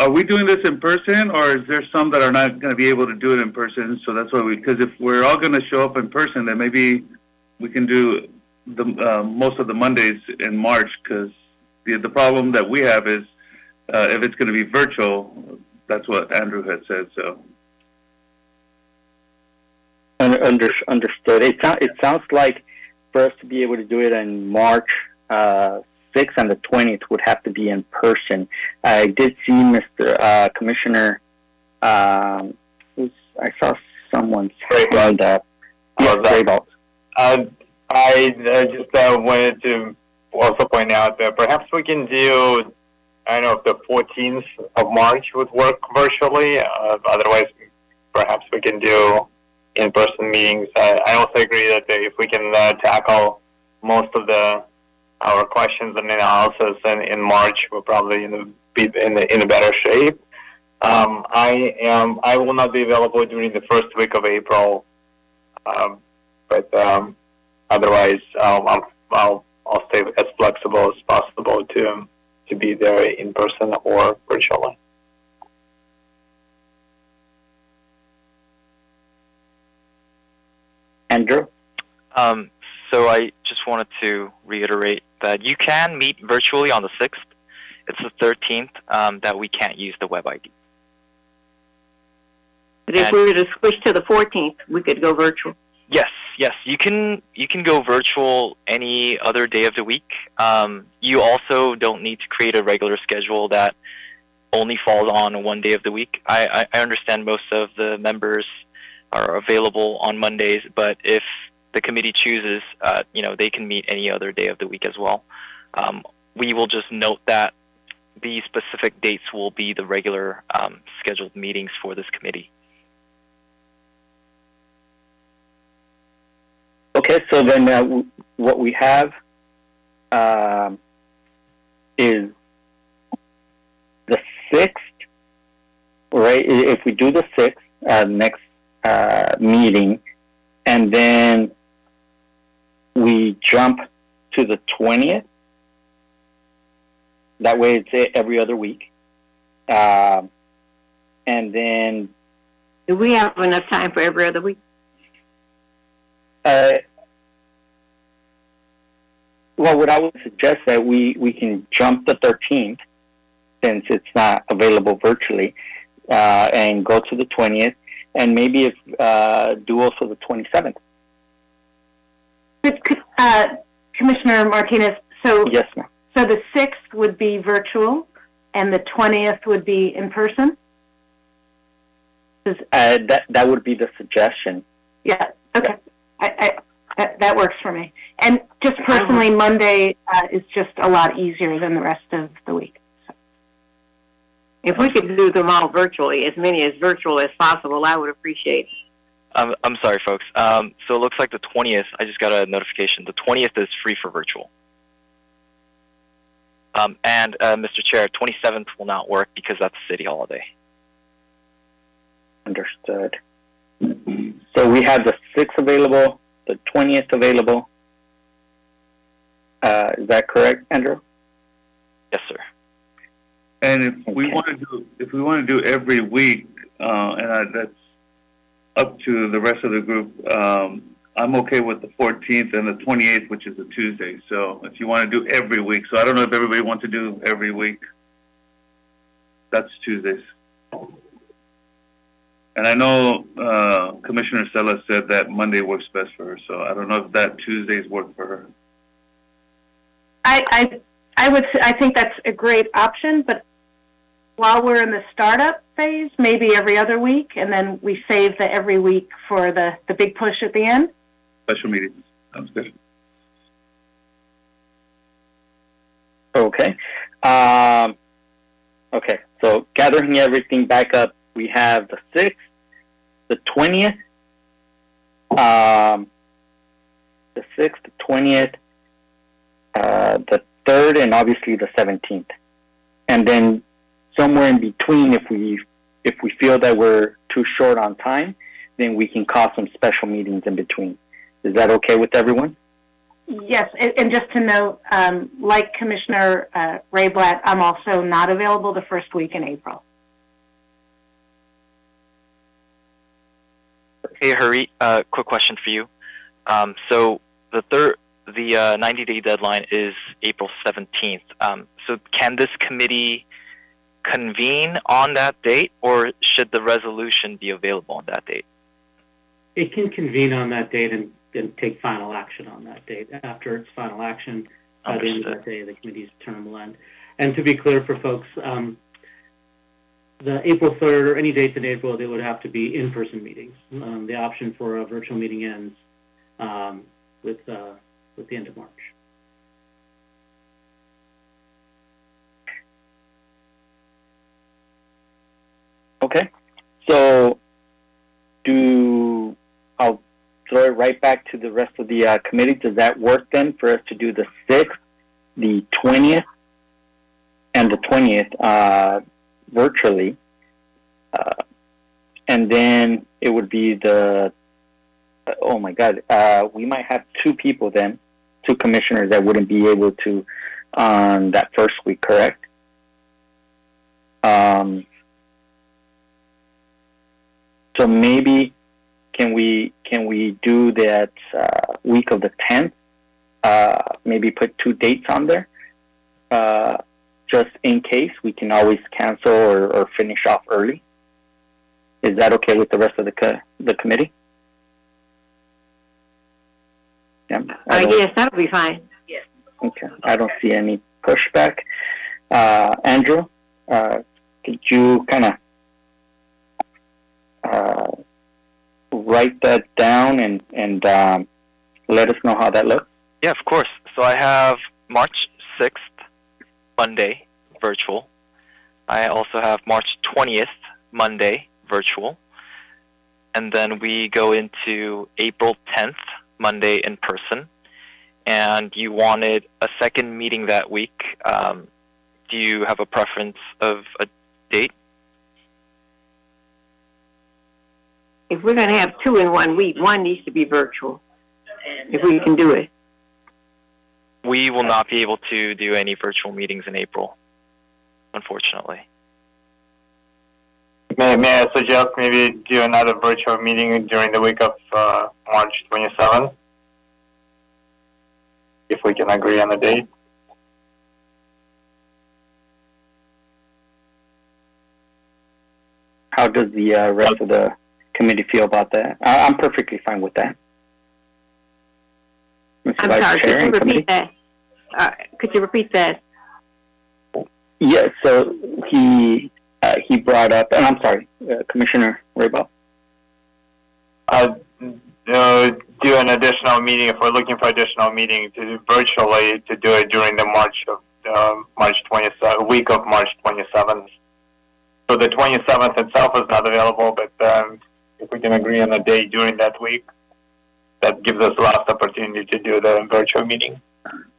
S13: are we doing this in person, or is there some that are not going to be able to do it in person? So that's why we, because if we're all going to show up in person, then maybe we can do the uh, most of the Mondays in March. Because the the problem that we have is uh, if it's going to be virtual, that's what Andrew had said. So
S8: Under, under, understood. It, it sounds like for us to be able to do it in March uh, 6th and the 20th would have to be in person. I did see Mr. Uh, Commissioner, um, I saw someone's hand up. Graybolt.
S10: Uh, I uh, just uh, wanted to also point out that perhaps we can do, I don't know if the 14th of March would work virtually. Uh, otherwise, perhaps we can do in-person meetings. I, I also agree that if we can uh, tackle most of the our questions and analysis in, in March, we're probably in a, be in a, in a better shape. Um, I am. I will not be available during the first week of April, um, but um, otherwise, um, I'll, I'll I'll stay as flexible as possible to to be there in person or virtually.
S8: Andrew?
S1: Um, so I just wanted to reiterate that you can meet virtually on the 6th. It's the 13th um, that we can't use the web ID.
S9: But if we were to switch to the 14th, we could go virtual.
S1: Yes, yes, you can. You can go virtual any other day of the week. Um, you also don't need to create a regular schedule that only falls on one day of the week. I, I, I understand most of the members are available on Mondays, but if the committee chooses, uh, you know, they can meet any other day of the week as well. Um, we will just note that these specific dates will be the regular um, scheduled meetings for this committee.
S8: Okay, so then uh, what we have um, is the sixth, right? If we do the sixth uh, next uh, meeting, and then we jump to the twentieth. That way, it's every other week, um, and then
S9: Do we have enough time for every other week?
S8: Uh, well, what I would suggest that we, we can jump the 13th since it's not available virtually uh, and go to the 20th and maybe if uh, do also the 27th.
S7: Uh, Commissioner Martinez, so
S8: Yes, ma'am.
S7: so the sixth would be virtual, and the twentieth would be in person.
S8: Uh, that that would be the suggestion.
S7: Yeah. Okay. I, I, that, that works for me. And just personally, Monday uh, is just a lot easier than the rest of the week.
S9: If we could do them all virtually, as many as virtual as possible, I would appreciate it.
S1: I'm, I'm sorry, folks. Um, so it looks like the 20th, I just got a notification. The 20th is free for virtual. Um, and uh, Mr. Chair, 27th will not work because that's a city holiday.
S8: Understood. So we have the 6th available, the 20th available. Uh, is that correct, Andrew?
S1: Yes, sir.
S13: And if we want to do, if we want to do every week, uh, and I, that's up to the rest of the group, um, I'm okay with the 14th and the 28th, which is a Tuesday. So if you want to do every week, so I don't know if everybody wants to do every week. That's Tuesdays. And I know uh, Commissioner Sella said that Monday works best for her, so I don't know if that Tuesdays work for her.
S7: I, I, I would, I think that's a great option, but while we're in the startup phase, maybe every other week, and then we save the every week for the, the big push at the end.
S13: Special meetings. Sounds good.
S8: Okay. Um, okay. So gathering everything back up, we have the 6th, the 20th, um, the 6th, the 20th, uh, the 3rd, and obviously the 17th. And then somewhere in between, if we if we feel that we're too short on time, then we can call some special meetings in between. Is that okay with everyone?
S7: Yes, and, and just to note, um, like Commissioner uh, Ray Blatt, I'm also not available the first week in April.
S1: Hey, Hari, uh, quick question for you. Um, so the third, the uh, 90-day deadline is April 17th. Um, so can this committee convene on that date, or should the resolution be available on that date?
S2: It can convene on that date and, and take final action on that date. After its final action, by the end of that day, the committee's term will end. And to be clear for folks, um, the April 3rd or any dates in April, they would have to be in-person meetings. Um, the option for a virtual meeting ends um, with, uh, with the end of March.
S8: Okay. So, do I'll throw it right back to the rest of the uh, committee. Does that work then for us to do the sixth, the twentieth, and the twentieth uh, virtually, uh, and then it would be the oh my god, uh, we might have two people then, two commissioners that wouldn't be able to on that first week, correct? Um, so maybe can we can we do that uh, week of the tenth? Uh, maybe put two dates on there, uh, just in case we can always cancel or, or finish off early. Is that okay with the rest of the co- the committee? Yeah, I
S9: Uh, yes, that'll be fine. Yes.
S8: Okay, I don't see any pushback. Uh, Andrew, uh, could you kind of uh, write that down and and um, let us know how that looks?
S1: Yeah, of course. So I have March 6th, Monday, virtual. I also have March 20th, Monday, virtual. And then we go into April 10th, Monday, in person. And you wanted a second meeting that week. Um, do you have a preference of a date?
S9: If we're going to have two in one week, one needs to be virtual. If we can do it.
S1: We will not be able to do any virtual meetings in April, unfortunately.
S10: May, may I suggest maybe do another virtual meeting during the week of uh, March 27th? If we can agree on a date.
S8: How does the uh, rest of the committee feel about that? I- I'm perfectly fine with that. Mr.
S9: I'm
S8: Vice
S9: sorry,
S8: Chair
S9: could you
S8: and committee?
S9: repeat that? Uh, could you repeat that?
S8: Yes, so he uh, he brought up, and I'm sorry, uh, Commissioner Raybould.
S10: Uh, uh, do an additional meeting if we're looking for additional meeting to do virtually to do it during the March of um March 27th week of March 27th. So the 27th itself is not available, but um, if we can agree on a day during that week, that gives us last opportunity to do the virtual meeting.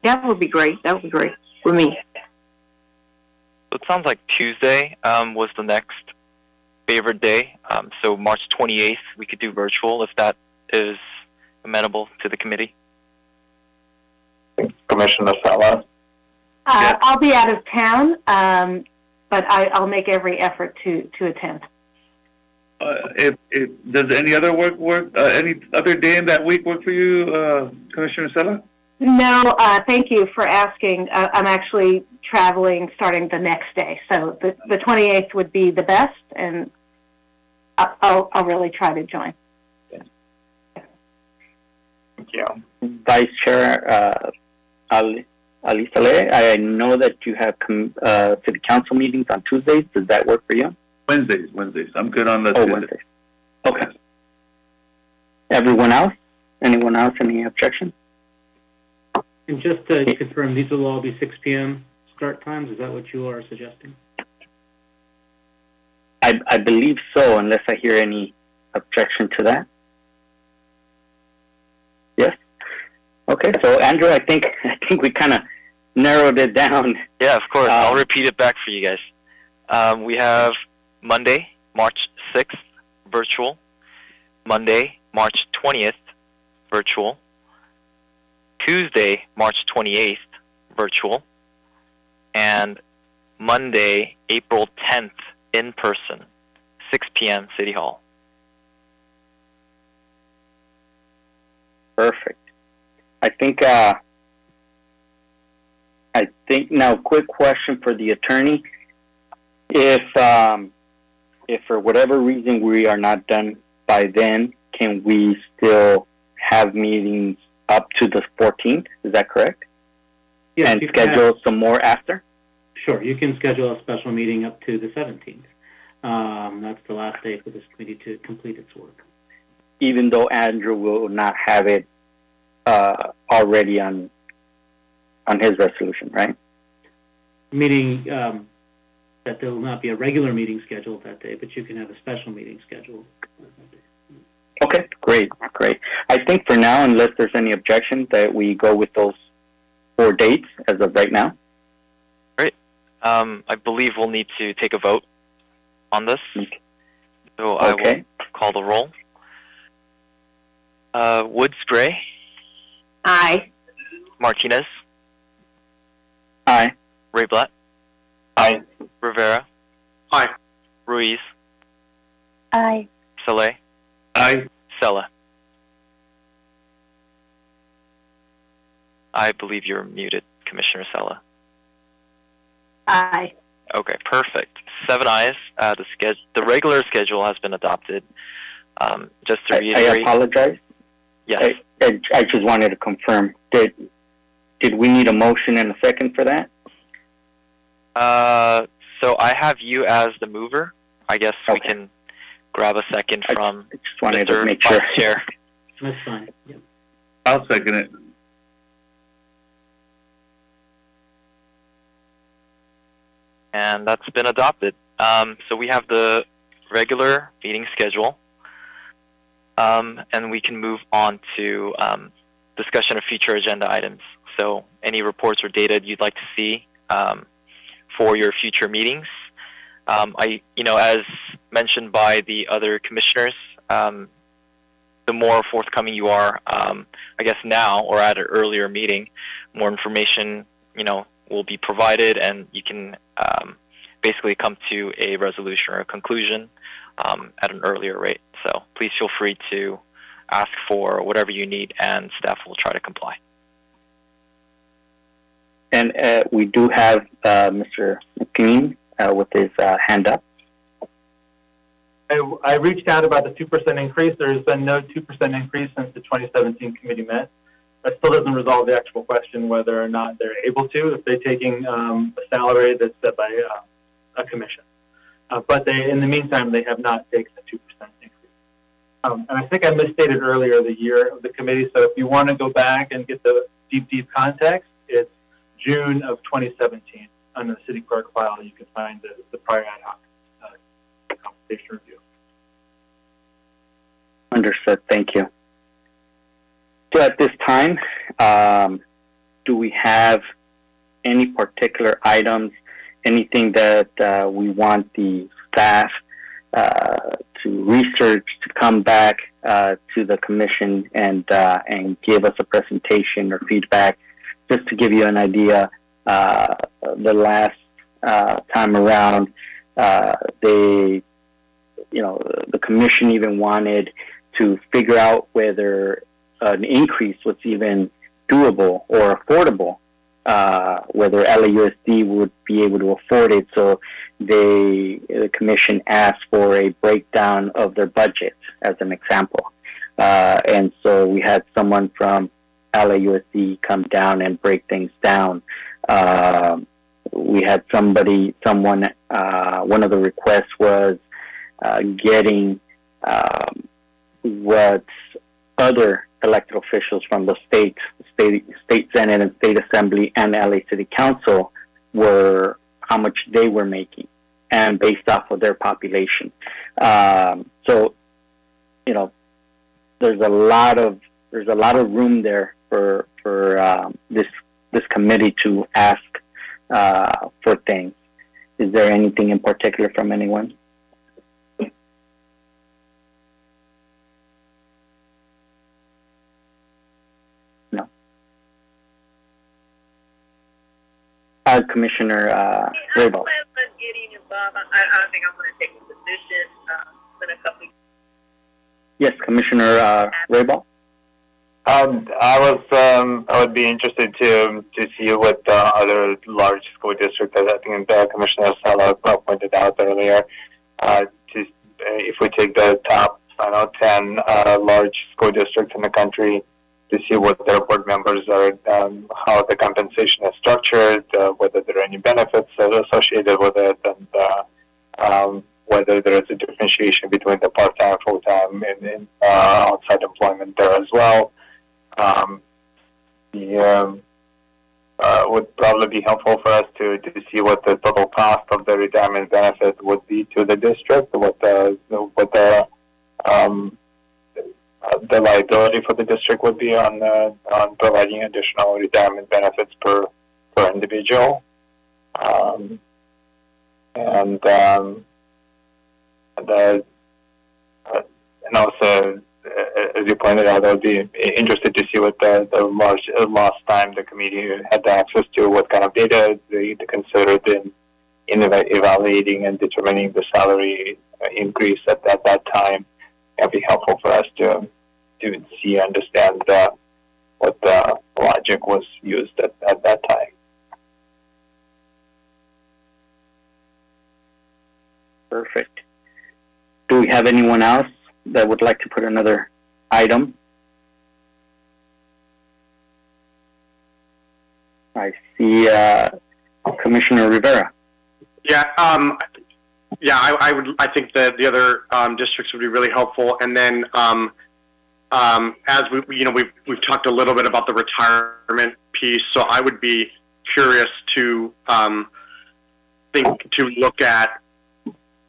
S9: That would be great. That would be great for me.
S1: It sounds like Tuesday um, was the next favorite day. Um, so March 28th, we could do virtual if that is amenable to the committee.
S10: Commissioner Sella.
S7: Uh, I'll be out of town, um, but I, I'll make every effort to, to attend.
S13: Uh, if, if, does any other work work? Uh, any other day in that week work for you, uh, Commissioner Sella?
S7: No, uh, thank you for asking. Uh, I'm actually traveling starting the next day, so the, the 28th would be the best, and I- I'll, I'll really try to join.
S10: Thank you.
S8: Vice Chair uh, Ali, Ali Saleh, I know that you have com- uh, city council meetings on Tuesdays. Does that work for you?
S13: Wednesdays, Wednesdays. I'm good on the
S8: Oh,
S13: Tuesday.
S8: Wednesdays. Okay. Everyone else? Anyone else? Any objection?
S2: And just to confirm, these will all be 6 p.m. start times. Is that what you are suggesting?
S8: I, I believe so, unless I hear any objection to that. Yes. Okay. So Andrew, I think I think we kind of narrowed it down.
S1: Yeah, of course.
S8: Um,
S1: I'll repeat it back for you guys. Um, we have Monday, March 6th, virtual. Monday, March 20th, virtual. Tuesday, March 28th, virtual. And Monday, April 10th, in person, 6 p.m., City Hall.
S8: Perfect. I think. Uh, I think now. Quick question for the attorney: If um, if for whatever reason we are not done by then, can we still have meetings up to the 14th? Is that correct?
S2: Yes,
S8: and
S2: you can have-
S8: schedule some more after.
S2: Sure, you can schedule a special meeting up to the 17th. Um, that's the last day for this committee to complete its work.
S8: even though Andrew will not have it uh, already on on his resolution, right?
S2: Meaning um, that there will not be a regular meeting scheduled that day, but you can have a special meeting scheduled.
S8: Okay, great, great. I think for now, unless there's any objection, that we go with those four dates as of right now.
S1: Great. Um, I believe we'll need to take a vote on this. So I will call the roll. Uh, Woods Gray,
S9: Aye.
S1: Martinez,
S8: Aye.
S1: Ray Blatt,
S10: Aye.
S1: Rivera,
S11: Aye.
S1: Ruiz,
S12: Aye.
S1: Saleh,
S13: Aye.
S1: Sella. I believe you're muted, Commissioner Sella.
S7: Aye.
S1: Okay, perfect. Seven ayes. Uh, the schedule, the regular schedule has been adopted. Um, just to
S8: I, I apologize.
S1: yes,
S8: I, I, I just wanted to confirm did did we need a motion and a second for that?
S1: Uh, so I have you as the mover. I guess we can grab a second from
S8: Just wanted
S1: Mr.
S8: to make sure.
S1: Chair.
S2: That's fine. Yep.
S13: I'll second it.
S1: and that's been adopted. Um, so we have the regular meeting schedule, um, and we can move on to um, discussion of future agenda items. So any reports or data you'd like to see um, for your future meetings. Um, I, you know, as mentioned by the other commissioners, um, the more forthcoming you are, um, I guess now or at an earlier meeting, more information, you know, will be provided, and you can um, basically come to a resolution or a conclusion um, at an earlier rate. So please feel free to ask for whatever you need, and staff will try to comply.
S8: And uh, we do have uh, Mr. McLean uh, with his uh, hand up.
S6: I, I reached out about the 2% increase. There's been no 2% increase since the 2017 committee met. That still doesn't resolve the actual question whether or not they're able to if they're taking um, a salary that's set by uh, a commission. Uh, but they, in the meantime, they have not taken a 2% increase. Um, and I think I misstated earlier the year of the committee. So if you want to go back and get the deep, deep context, it's June of 2017 under the city clerk file. You can find the, the prior ad hoc uh, compensation review.
S8: Understood. Thank you. So at this time, um, do we have any particular items anything that uh, we want the staff uh, to research to come back uh, to the commission and uh, and give us a presentation or feedback. Just to give you an idea, uh, the last uh, time around, uh, they, you know, the commission even wanted to figure out whether an increase was even doable or affordable, uh, whether LAUSD would be able to afford it. So they, the commission asked for a breakdown of their budget as an example. Uh, and so we had someone from LAUSD come down and break things down. Uh, we had somebody, someone, uh, one of the requests was uh, getting um, what other elected officials from the state, state, state senate and state assembly and LA City Council were how much they were making, and based off of their population. Um, so, you know, there's a lot of there's a lot of room there for for um, this this committee to ask uh, for things. Is there anything in particular from anyone? No. Uh, Commissioner uh, Raybould.
S14: getting involved. I, I don't think I'm going to take a position uh, in a couple.
S8: Yes, Commissioner uh, Raybould.
S10: Um, I was um, I would be interested to to see what the other large school districts, as I think the Commissioner Sella pointed out earlier, uh, to, if we take the top I know ten uh, large school districts in the country, to see what their board members are, um, how the compensation is structured, uh, whether there are any benefits associated with it, and uh, um, whether there is a differentiation between the part-time, full-time, and, and uh, outside employment there as well. Um, the, um, uh, would probably be helpful for us to, to see what the total cost of the retirement benefit would be to the district, what the what the um, uh, the liability for the district would be on uh, on providing additional retirement benefits per per individual, um, and um, the uh, and also as you pointed out, I would be interested to see what the, the last, last time the committee had access to, what kind of data they, considered in, in evaluating and determining the salary increase at, at that time. It'd be helpful for us to to see understand uh, what the logic was used at, at that time.
S8: Perfect. Do we have anyone else that would like to put another item? I see uh, Commissioner Rivera.
S11: Yeah, um, yeah, I, I, would. I think that the other um, districts would be really helpful. And then, um, um, as we, you know, we've we've talked a little bit about the retirement piece. So I would be curious to um, think to look at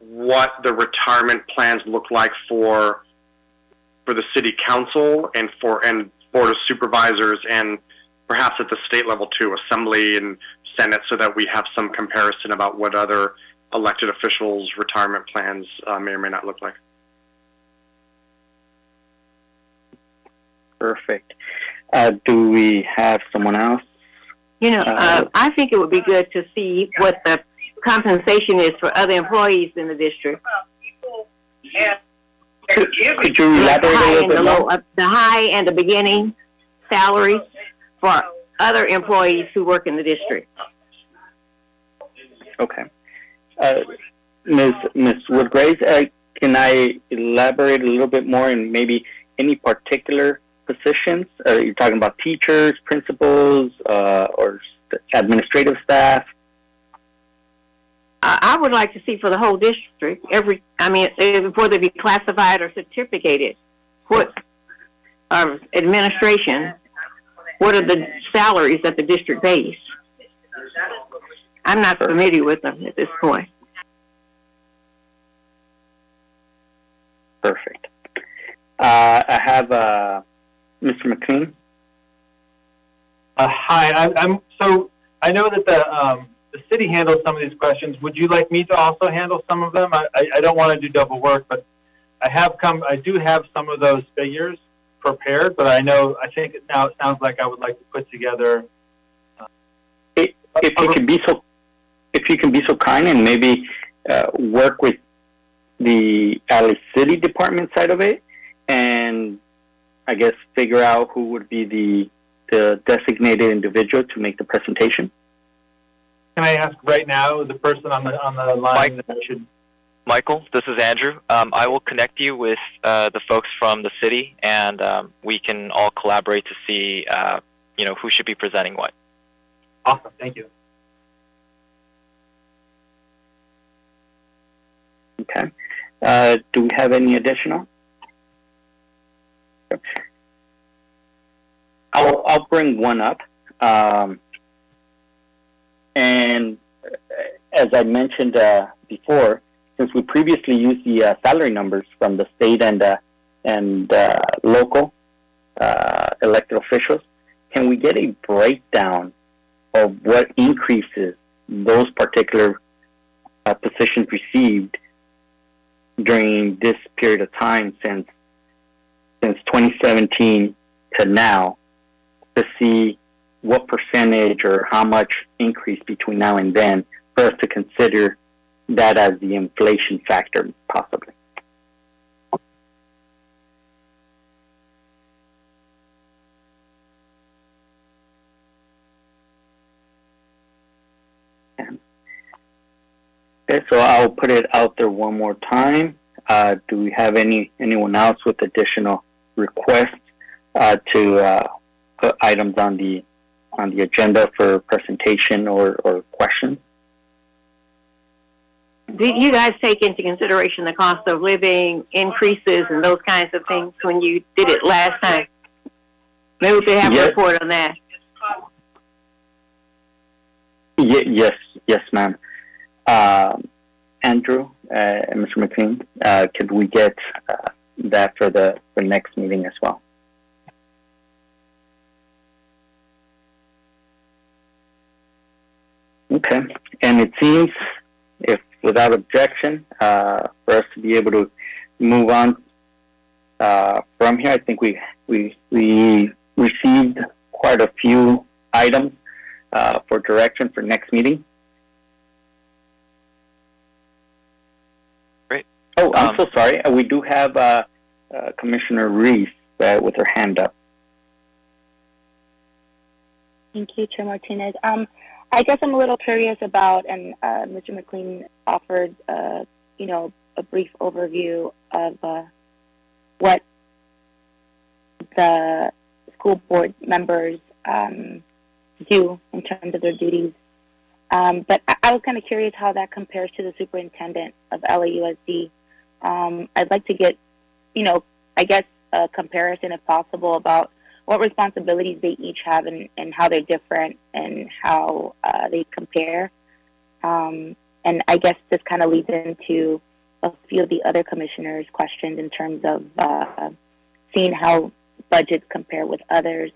S11: what the retirement plans look like for for the city council and for and board of supervisors and perhaps at the state level too, assembly and senate, so that we have some comparison about what other elected officials' retirement plans uh, may or may not look like.
S8: Perfect. Uh, do we have someone else?
S9: You know, uh, I think it would be good to see what the compensation is for other employees in the district.
S8: Could, you elaborate a little bit
S9: the,
S8: more?
S9: uh, the high and the beginning salaries for other employees who work in the district.
S8: Okay. Uh, Ms. Ms. Woodgraves, uh, can I elaborate a little bit more in maybe any particular positions? Uh, you're talking about teachers, principals, uh, or administrative staff?
S9: I would like to see for the whole district, every, I mean, before they be classified or certificated, what, um, administration, what are the salaries that the district pays? I'm not familiar with them at this point.
S8: Perfect. Uh, I have uh, Mr. McLean.
S6: Uh, hi, I'm, I'm, so I know that the um, the city handles some of these questions. Would you like me to also handle some of them? I, I, I don't want to do double work, but I have come. I do have some of those figures prepared, but I know. I think now it sounds like I would like to put together.
S8: Uh, if you can be so, if you can be so kind and maybe uh, work with the LA City Department side of it, and I guess figure out who would be the the designated individual to make the presentation.
S6: Can I ask right now the person on the on the line Mike, that should?
S1: Michael, this is Andrew. Um, I will connect you with uh, the folks from the city, and um, we can all collaborate to see, uh, you know, who should be presenting what.
S6: Awesome. Thank you.
S8: Okay. Uh, do we have any additional? I'll, I'll bring one up. Um, and uh, as I mentioned uh, before, since we previously used the uh, salary numbers from the state and uh, and uh, local uh, elected officials, can we get a breakdown of what increases those particular positions received during this period of time since since 2017 to now to see what percentage or how much increase between now and then for us to consider that as the inflation factor possibly. Okay, so I'll put it out there one more time. Uh, do we have any anyone else with additional requests uh, to uh, put items on the on the agenda for presentation or, or questions?
S9: Did you guys take into consideration the cost of living increases and those kinds of things when you did it last time? Maybe we could have yes. a report on that.
S8: yes, yes, ma'am. Um, Andrew, uh, Mr. McLean, uh, could we get uh, that for the for next meeting as well? Okay, and it seems, if without objection, uh, for us to be able to move on uh, from here, I think we we we received quite a few items uh, for direction for next meeting. Great. Oh, I'm um, so sorry. Uh, we do have uh, uh, Commissioner Ruiz uh, with her hand up.
S12: Thank you, Chair Martinez. Um, I guess I'm a little curious about, and uh, Mr. McLean offered, uh, you know, a brief overview of uh, what the school board members um, do in terms of their duties. Um, but I, I was kind of curious how that compares to the superintendent of LAUSD. Um, I'd like to get, you know, I guess a comparison, if possible, about what responsibilities they each have and, and how they're different and how uh, they compare. Um, and I guess this kind of leads into a few of the other commissioners' questions in terms of uh, seeing how budgets compare with others.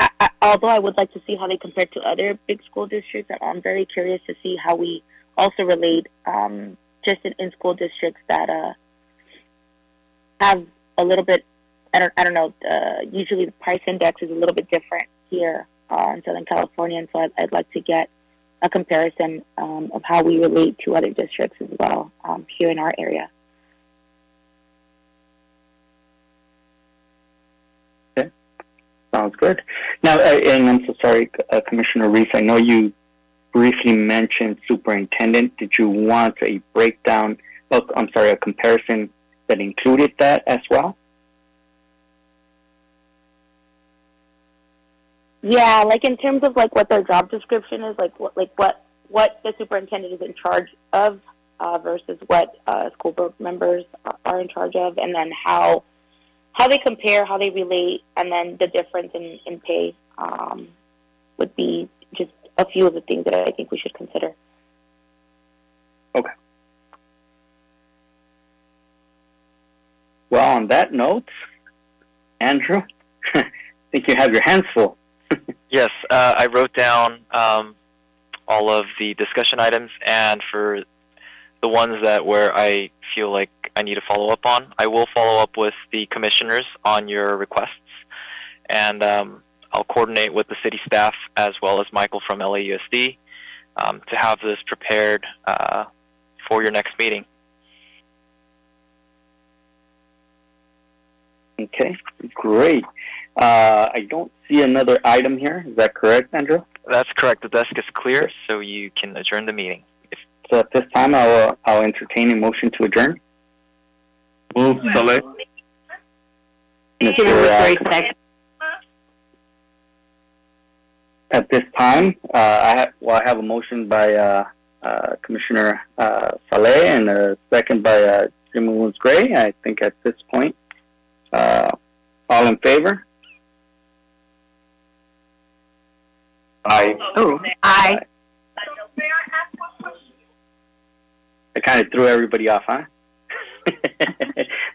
S12: I, I, although I would like to see how they compare to other big school districts, I'm very curious to see how we also relate um, just in, in school districts that uh, have a little bit. I don't. I don't know. Uh, usually, the price index is a little bit different here uh, in Southern California, and so I'd, I'd like to get a comparison um, of how we relate to other districts as well um, here in our area.
S8: Okay, sounds good. Now, uh, and I'm so sorry, uh, Commissioner Ruiz. I know you briefly mentioned superintendent. Did you want a breakdown? Well, I'm sorry, a comparison that included that as well?
S12: Yeah, like in terms of like what their job description is, like what like what what the superintendent is in charge of uh, versus what uh, school board members are in charge of, and then how how they compare, how they relate, and then the difference in in pay um, would be just a few of the things that I think we should consider.
S8: Okay. Well, on that note, Andrew, I think you have your hands full.
S1: Yes, uh, I wrote down um, all of the discussion items, and for the ones that where I feel like I need to follow up on, I will follow up with the commissioners on your requests, and um, I'll coordinate with the city staff as well as Michael from LAUSD um, to have this prepared uh, for your next meeting.
S8: Okay, great. Uh, I don't see another item here. Is that correct, Andrew?
S1: That's correct. The desk is clear, so you can adjourn the meeting.
S8: So at this time, I'll, I'll entertain a motion to adjourn.
S13: Move, Saleh.
S8: Mr. uh, At this time, uh, I have, well, I have a motion by uh, uh, Commissioner uh, Saleh and a second by uh, Jimmie Woods Gray. I think at this point, uh, all in favor?
S10: Aye.
S9: Oh, aye.
S8: I kind of threw everybody off, huh?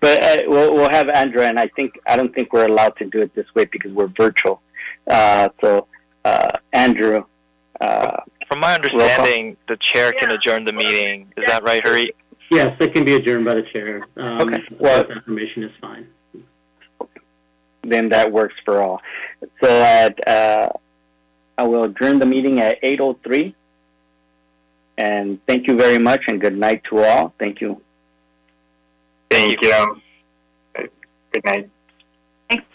S8: but uh, we'll, we'll have Andrea, and I think I don't think we're allowed to do it this way because we're virtual. Uh, so, uh, Andrew. Uh,
S1: From my understanding, the chair can adjourn the meeting. Is that right, Hari?
S2: Yes, it can be adjourned by the chair. Um,
S8: Okay, well-
S2: that information is fine.
S8: then that works for all. So at uh, I will adjourn the meeting at 8:03. And thank you very much, and good night to all. Thank you.
S10: Thank you. Good night.
S9: Thanks,